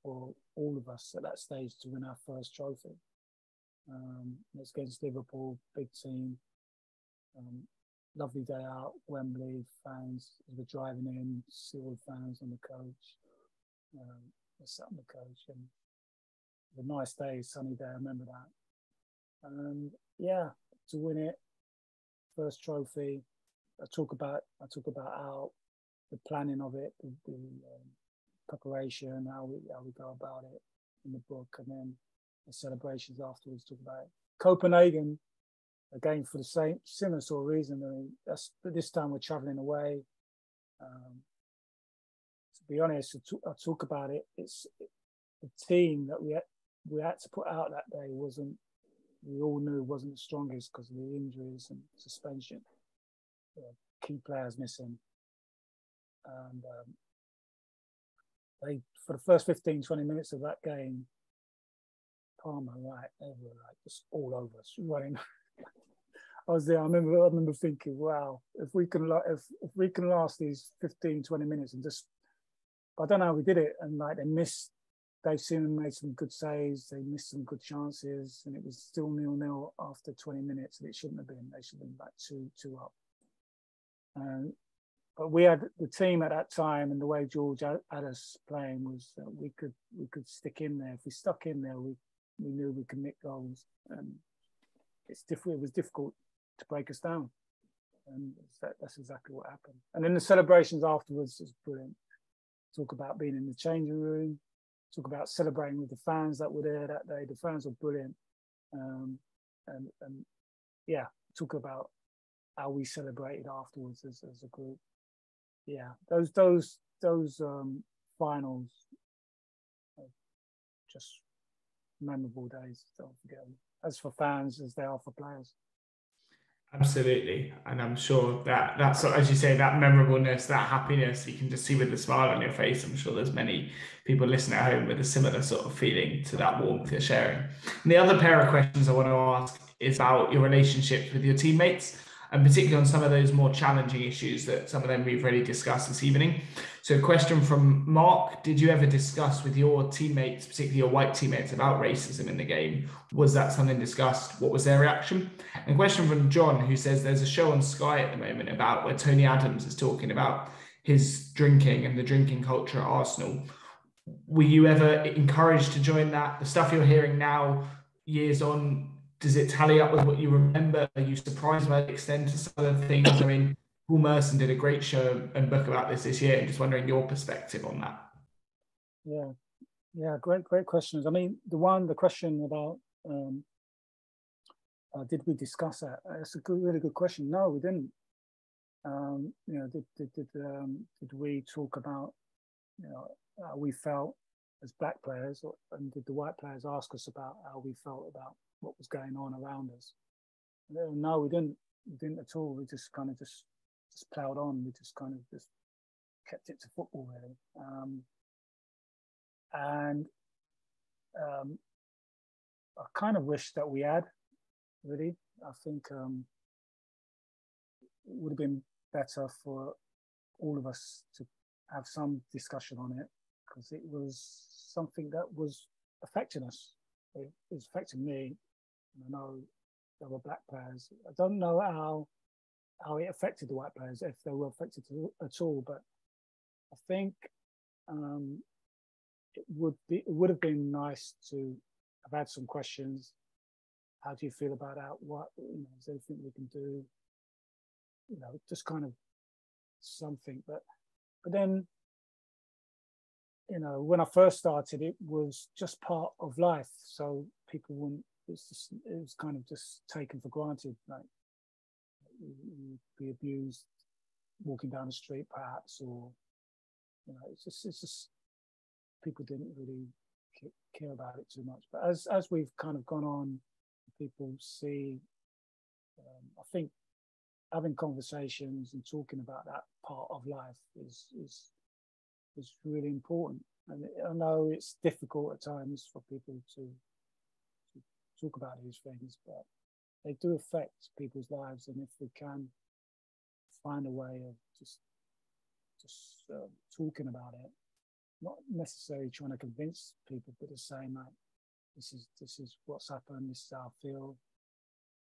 for all of us at that stage to win our first trophy. Um, it's against Liverpool, big team. Um, lovely day out, Wembley fans we're driving in, see all the fans on the coach. Um, I sat on the coach and a nice day, sunny day. I remember that. And yeah, to win it, first trophy. I talk about I talk about how the planning of it, the, the um, preparation, how we how we go about it in the book, and then the celebrations afterwards. Talk about it. Copenhagen again for the same similar sort of reason. I mean, that's, but this time we're traveling away. Um, a be honest, I talk about it. It's the team that we had, we had to put out that day wasn't. We all knew wasn't the strongest because of the injuries and suspension. Key players missing, and um, they for the first 15, 20 minutes of that game, Parma, right, they were like just all over us, running. (laughs) I was there. I remember. I remember thinking, "Wow, if we can, if if we can last these 15, 20 minutes and just I don't know how we did it. And like they missed, Dave Seaman made some good saves. They missed some good chances, and it was still nil nil after 20 minutes. And it shouldn't have been. They should have been like two two up. Um, but we had the team at that time, and the way George had us playing was that we could we could stick in there. If we stuck in there, we we knew we could nick goals, and it's difficult. It was difficult to break us down, and that's exactly what happened. And then the celebrations afterwards was brilliant talk about being in the changing room, talk about celebrating with the fans that were there that day. The fans were brilliant. Um, and, and yeah, talk about how we celebrated afterwards as, as a group. Yeah, those those those um, finals, just memorable days. Don't forget them. As for fans, as they are for players. Absolutely, and I'm sure that that's as you say that memorableness, that happiness you can just see with the smile on your face. I'm sure there's many people listening at home with a similar sort of feeling to that warmth you're sharing. And the other pair of questions I want to ask is about your relationships with your teammates and particularly on some of those more challenging issues that some of them we've already discussed this evening. So, question from Mark Did you ever discuss with your teammates, particularly your white teammates, about racism in the game? Was that something discussed? What was their reaction? And question from John, who says there's a show on Sky at the moment about where Tony Adams is talking about his drinking and the drinking culture at Arsenal. Were you ever encouraged to join that? The stuff you're hearing now, years on, does it tally up with what you remember? Are you surprised by the extent of some of the things? I mean, Paul Merson did a great show and book about this this year. I'm just wondering your perspective on that. Yeah, yeah, great, great questions. I mean, the one, the question about um, uh, did we discuss that? It's a good, really good question. No, we didn't. Um, you know, did did did, um, did we talk about you know how we felt as black players, and did the white players ask us about how we felt about what was going on around us. No, we didn't. We didn't at all. We just kind of just just ploughed on. We just kind of just kept it to football really. Um, and um, I kind of wish that we had really. I think um, it would have been better for all of us to have some discussion on it because it was something that was affecting us. It was affecting me I know there were black players. I don't know how how it affected the white players, if they were affected at all. But I think um, it would be it would have been nice to have had some questions. How do you feel about that? What you know, is there anything we can do? You know, just kind of something. But but then you know, when I first started, it was just part of life, so people wouldn't it's just it was kind of just taken for granted. Like be abused walking down the street, perhaps, or you know, it's just it's just people didn't really care about it too much. But as as we've kind of gone on, people see. Um, I think having conversations and talking about that part of life is is is really important. And I know it's difficult at times for people to talk about these things, but they do affect people's lives. And if we can find a way of just just uh, talking about it, not necessarily trying to convince people, but just saying like, this is this is what's happened, this is how I feel.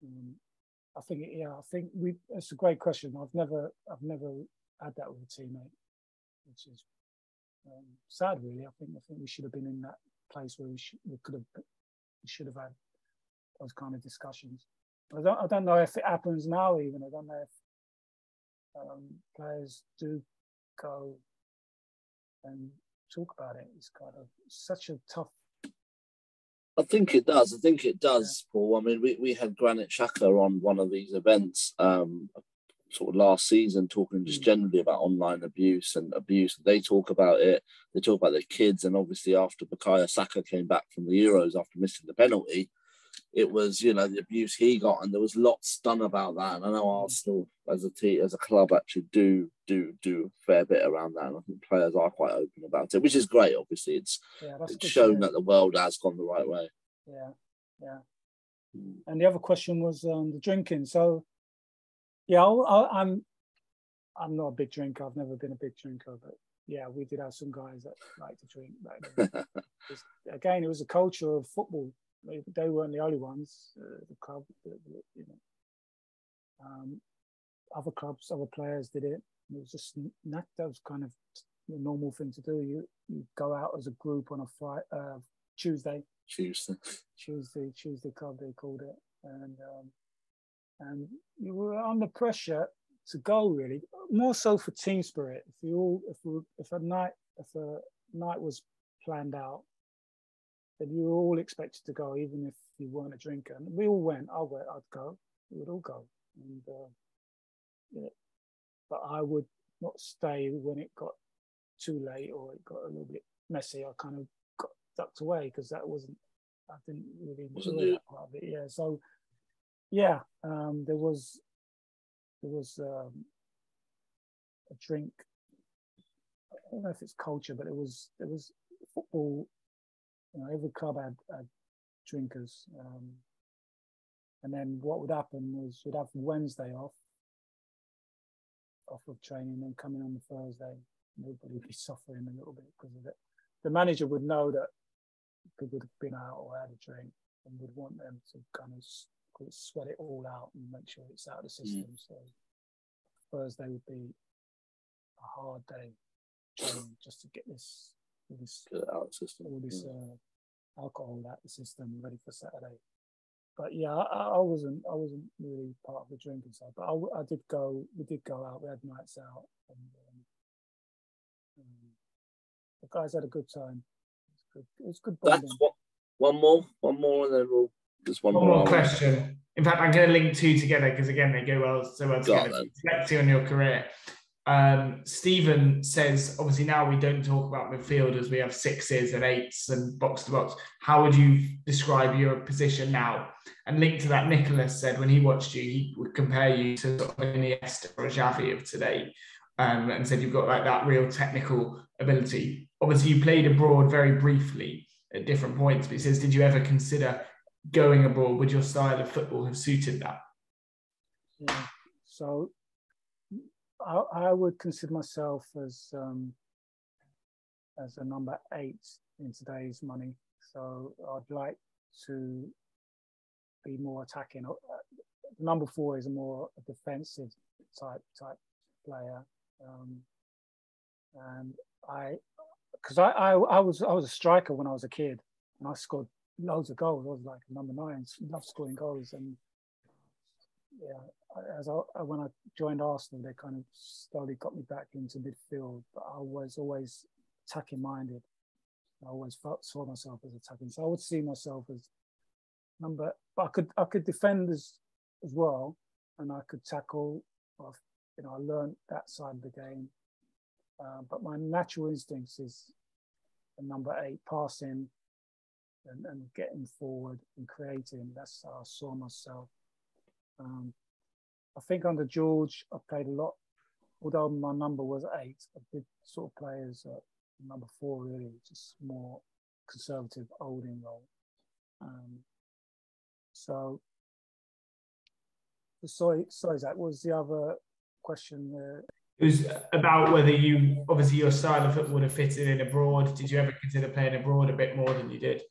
Um, I think yeah, I think we. It's a great question. I've never I've never had that with a teammate, which is um, sad. Really, I think I think we should have been in that place where we, we could have we should have had those kind of discussions. I don't, I don't know if it happens now even. I don't know if um, players do go and talk about it. It's kind of such a tough. I think it does. I think it does, yeah. Paul. I mean, we, we had Granit Xhaka on one of these events um, sort of last season talking just generally about online abuse and abuse. They talk about it. They talk about their kids, and obviously after Bukayo Saka came back from the Euros after missing the penalty, it was you know the abuse he got, and there was lots done about that. And I know Arsenal as a team, as a club, actually do do do a fair bit around that. And I think players are quite open about it, which is great. Obviously, it's yeah, it's shown that the world has gone the right way. Yeah, yeah. Hmm. And the other question was um, the drinking. So, yeah, I, I'm I'm not a big drinker. I've never been a big drinker, but yeah, we did have some guys that like to drink. (laughs) again, it was a culture of football they weren't the only ones. Uh, the club, the, the, you know, um, other clubs, other players did it. It was just that was kind of the normal thing to do. You you go out as a group on a Friday, uh, Tuesday. Tuesday. Tuesday, Tuesday club they called it, and um, and you were under pressure to go really, more so for team spirit. If you all, if we, if a night, if a night was planned out, you were all expected to go, even if you weren't a drinker. And we all went. I went. I'd go. We would all go. And uh, yeah, but I would not stay when it got too late or it got a little bit messy. I kind of got ducked away because that wasn't. I didn't really enjoy that part of it. Yeah. So yeah, um, there was there was um, a drink. I don't know if it's culture, but it was there was football you know, every club had, had drinkers. Um, and then what would happen was we'd have Wednesday off, off of training, and then coming on the Thursday, nobody would be suffering a little bit because of it. The manager would know that people would have been out or had a drink and would want them to kind of sweat it all out and make sure it's out of the mm. system. Mm. So Thursday would be a hard day just to get this this out system. all this uh, alcohol out the system ready for Saturday. But yeah, I, I, wasn't I wasn't really part of the drinking side, but I, I did go. We did go out. We had nights out, and um, um, the guys had a good time. It was good. It was good bonding. That's what, one more, one more, and then we'll just one, one more, more question. In fact, I'm going to link two together because again they go well so well together. Reflecting on your career, um, Stephen says, obviously now we don't talk about midfielders, we have sixes and eights and box to box. How would you describe your position now? And linked to that, Nicholas said when he watched you, he would compare you to Iniesta or Xavi of today, um, and said you've got like that real technical ability. Obviously, you played abroad very briefly at different points, but he says, did you ever consider going abroad? Would your style of football have suited that? Yeah. So I, I would consider myself as um, as a number eight in today's money. So I'd like to be more attacking. Uh, number four is a more defensive type type player, um, and I because I, I I was I was a striker when I was a kid, and I scored loads of goals. I was like number nine, love scoring goals, and yeah, as I, when I joined Arsenal, they kind of slowly got me back into midfield, but I was always attacking minded. I always felt, saw myself as attacking, so I would see myself as number. But I could I could defend as as well, and I could tackle. You know, I learned that side of the game. Uh, but my natural instincts is number eight, passing and, and getting forward and creating. That's how I saw myself. Um, I think under George, I played a lot. Although my number was eight, I did sort of play as number four, really, just more conservative holding role. Um, so, sorry, sorry, Zach, what was the other question? Uh, it was about whether you, obviously, your style of football would have fitted in abroad. Did you ever consider playing abroad a bit more than you did?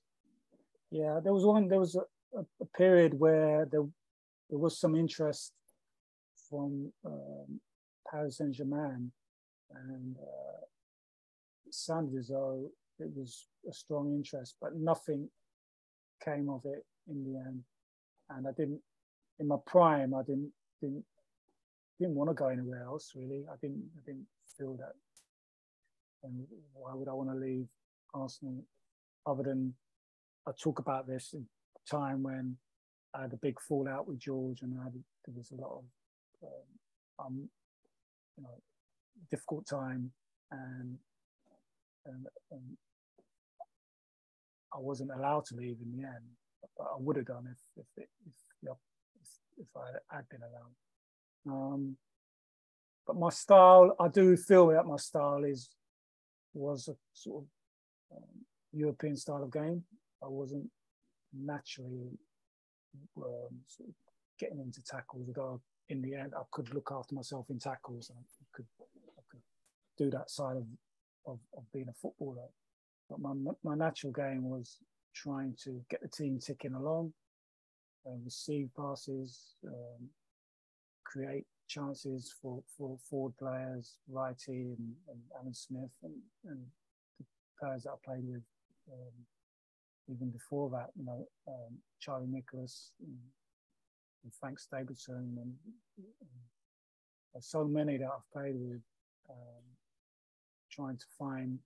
Yeah, there was one. There was a, a period where there there was some interest from um, Paris Saint Germain, and uh, sounded as though it was a strong interest, but nothing came of it in the end. And I didn't, in my prime, I didn't didn't didn't want to go anywhere else really. I didn't I didn't feel that. And why would I want to leave Arsenal other than I talk about this in time when I had a big fallout with George and I had, there was a lot of um, um, you know, difficult time, and, and, and I wasn't allowed to leave in the end, but I would have done if if if, if, if I had been allowed. Um, but my style, I do feel that my style is was a sort of um, European style of game. I wasn't naturally um, sort of getting into tackles, although in the end I could look after myself in tackles. I could, I could do that side of, of, of being a footballer. But my, my natural game was trying to get the team ticking along, uh, receive passes, um, create chances for, for forward players, Wrighty and, and Alan Smith and, and the players that I played with um, even before that, you know, um, Charlie Nicholas and, Frank Stapleton and, and, so many that I've played with, um, trying to find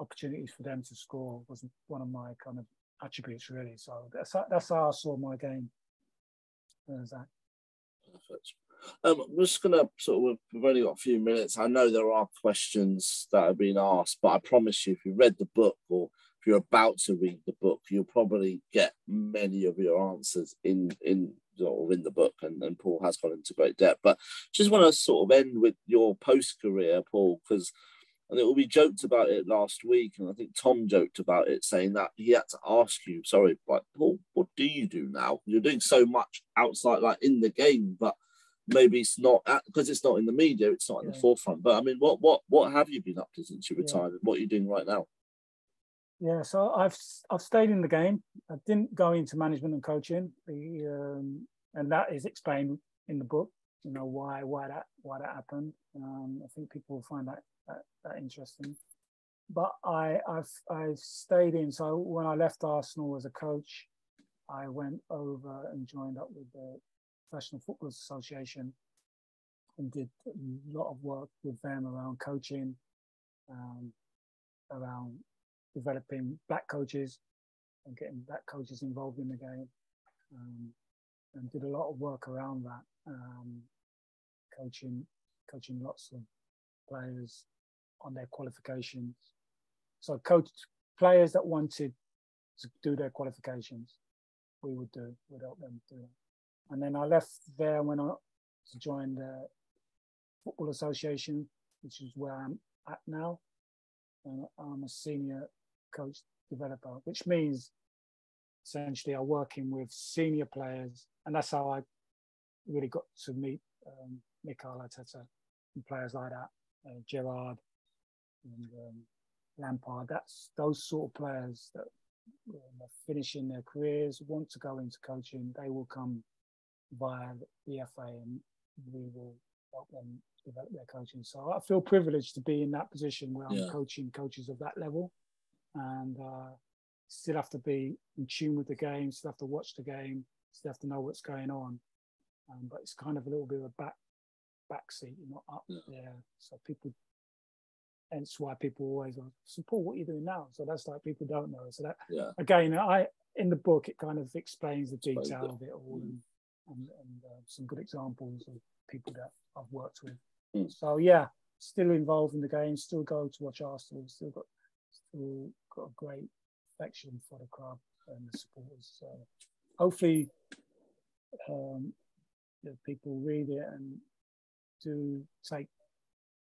opportunities for them to score was one of my kind of attributes really. So that's that's how I saw my game. There's that. Perfect. Um, I'm just gonna sort of we've only got a few minutes. I know there are questions that have been asked, but I promise you, if you read the book or if you're about to read the book, you'll probably get many of your answers in in or in the book, and, and Paul has gone into great depth. But just want to sort of end with your post career, Paul, because and it will be joked about it last week, and I think Tom joked about it, saying that he had to ask you, sorry, like Paul, what do you do now? You're doing so much outside, like in the game, but maybe it's not because it's not in the media, it's not in yeah. the forefront. But I mean, what what what have you been up to since you retired? Yeah. What are you doing right now? Yeah, so I've I've stayed in the game. I didn't go into management and coaching, the, um, and that is explained in the book. You know why why that why that happened. Um, I think people will find that, that that interesting. But I I've I stayed in. So when I left Arsenal as a coach, I went over and joined up with the Professional Football Association and did a lot of work with them around coaching, um, around developing black coaches and getting black coaches involved in the game, um, and did a lot of work around that, um, coaching, coaching lots of players on their qualifications. So coached players that wanted to do their qualifications, we would do, would help them do that. And then I left there when I joined the Football Association, which is where I'm at now. And I'm a senior coach developer, which means essentially I'm working with senior players, and that's how I really got to meet um, Mikel Arteta and players like that, uh, Gerrard and um, Lampard. That's those sort of players that um, are finishing their careers, want to go into coaching. They will come via the FA and we will help them develop their coaching. So I feel privileged to be in that position where I'm coaching coaches of that level and uh, still have to be in tune with the game, still have to watch the game, still have to know what's going on. Um, but it's kind of a little bit of a back back seat, you're not up yeah. there. So people hence why people always ask, so Paul, what are you doing now? So that's like people don't know. So that yeah. again, I in the book it kind of explains the detail of it all mm. and, and, and uh, some good examples of people that I've worked with. Mm. So yeah, still involved in the game, still go to watch Arsenal, still got still got a great affection for the club and the supporters. So hopefully, um, people read it and do take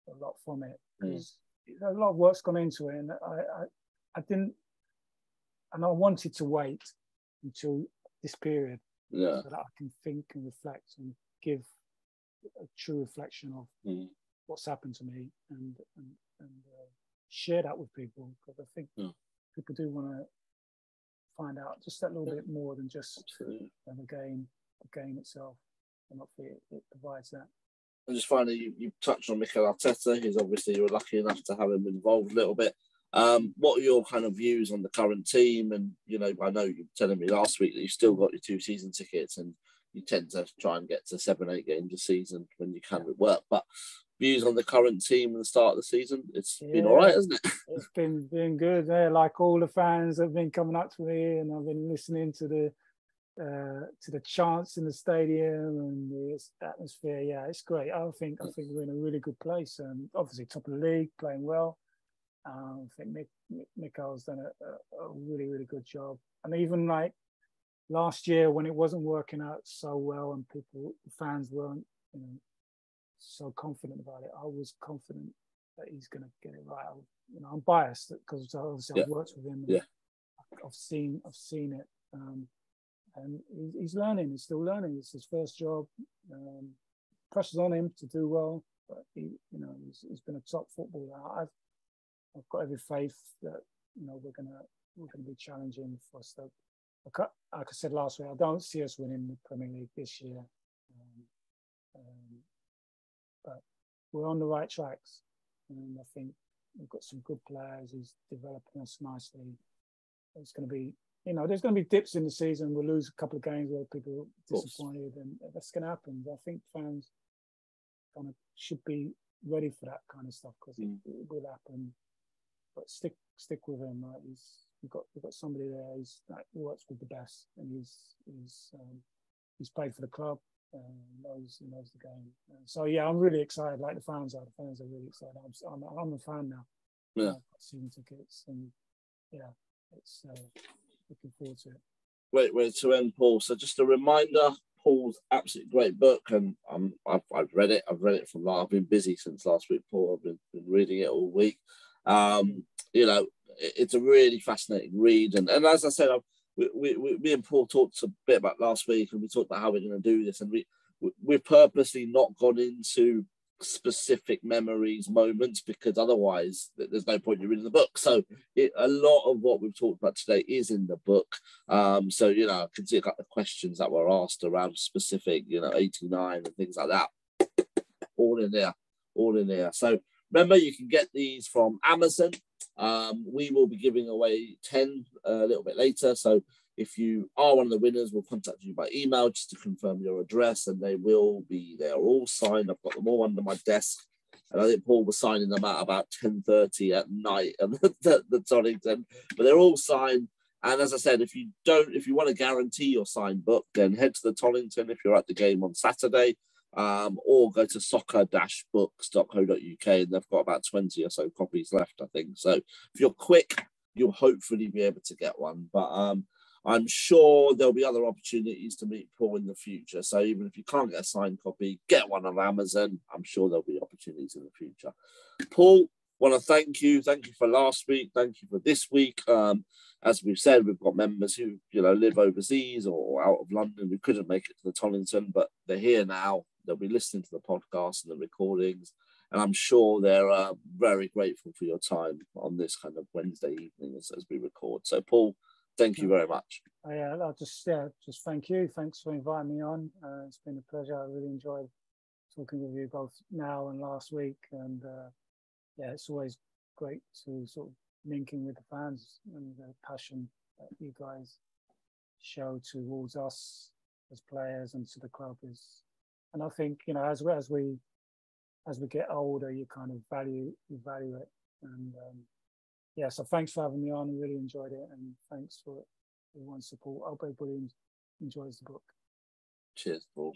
a lot from it because mm. a lot of work's gone into it, and I, I, I didn't, and I wanted to wait until this period yeah. so that I can think and reflect and give a true reflection of mm. what's happened to me and and, and uh, share that with people because I think yeah. people do want to find out just that little yeah. bit more than just Absolutely. the game, the game itself, and hopefully it, it provides that. And just finally, you, you touched on Mikel Arteta. He's obviously you were lucky enough to have him involved a little bit. Um, what are your kind of views on the current team? And you know, I know you were telling me last week that you've still got your two season tickets, and you tend to try and get to seven, eight games a season when you can with work. But views on the current team and the start of the season? It's yeah, been all right, hasn't it? (laughs) it's been been good. Yeah, like all the fans have been coming up to me, and I've been listening to the uh, to the chants in the stadium and the atmosphere. Yeah, it's great. I think I think we're in a really good place, and obviously top of the league, playing well. Um, I think Nick, Nick has done a, a, really really good job, and even like last year when it wasn't working out so well and people fans weren't you know so confident about it, I was confident that he's going to get it right. I, you know, I'm biased because obviously yeah. I've worked with him. Yeah. I've seen I've seen it. Um, and he's learning. He's still learning. It's his first job. Um, pressure's on him to do well, but he, you know, he's, he's been a top footballer. I've I've got every faith that you know we're gonna we're gonna be challenging for stuff. Like I said last week, I don't see us winning the Premier League this year, um, um, but we're on the right tracks, and I think we've got some good players. He's developing us nicely. It's going to be you know, there's going to be dips in the season. We'll lose a couple of games where people are disappointed, and that's going to happen. I think fans kind of should be ready for that kind of stuff because mm. it, it, will happen. But stick stick with him. Right? He's we've got we've got somebody there. He's like works with the best, and he's he's um, he's played for the club. Um, knows he knows the game. Uh, so yeah, I'm really excited. Like the fans are. The fans are really excited. I'm I'm, I'm a fan now. Yeah, I've got season tickets, and yeah, it's. Uh, looking forward to it. Great way to end, Paul. So just a reminder, Paul's absolutely great book, and um, I've, I've read it. I've read it from I've been busy since last week, Paul. I've been, been reading it all week. Um, you know, it's a really fascinating read, and, and as I said, we, we, me and Paul talked a bit about last week, and we talked about how we're going to do this, and we we've purposely not gone into specific memories, moments, because otherwise there's no point in reading the book. So it, a lot of what we've talked about today is in the book. Um, so, you know, I can see couple of questions that were asked around specific, you know, 89 and things like that. All in there, all in there. So remember, you can get these from Amazon. Um, we will be giving away 10 uh, a little bit later. So if you are one of the winners, we'll contact you by email just to confirm your address, and they will be, they're all signed. I've got them all under my desk, and I think Paul was signing them out about ten thirty at night at (laughs) the, the Tollington, but they're all signed. And as I said, if you don't, if you want to guarantee your signed book, then head to the Tollington if you're at the game on Saturday, um, or go to soccer-books.co.uk, and they've got about twenty or so copies left, I think. So if you're quick, you'll hopefully be able to get one. But um, I'm sure there'll be other opportunities to meet Paul in the future. So even if you can't get a signed copy, get one on Amazon. I'm sure there'll be opportunities in the future. Paul, want to thank you. Thank you for last week. Thank you for this week. Um, as we've said, we've got members who you know live overseas or out of London who couldn't make it to the Tollington, but they're here now. They'll be listening to the podcast and the recordings, and I'm sure they're uh, very grateful for your time on this kind of Wednesday evening as, as we record. So, Paul, thank you very much. Oh, yeah, I'll just yeah, just thank you. Thanks for inviting me on. Uh, it's been a pleasure. I really enjoyed talking with you both now and last week, and uh, yeah, it's always great to sort of linking with the fans and the passion that you guys show towards us as players and to the club is. And I think you know as we as we as we get older, you kind of value you value it and. Um, yeah, so thanks for having me on. I really enjoyed it, and thanks for everyone's support. I hope everybody enjoys the book. Cheers, Paul.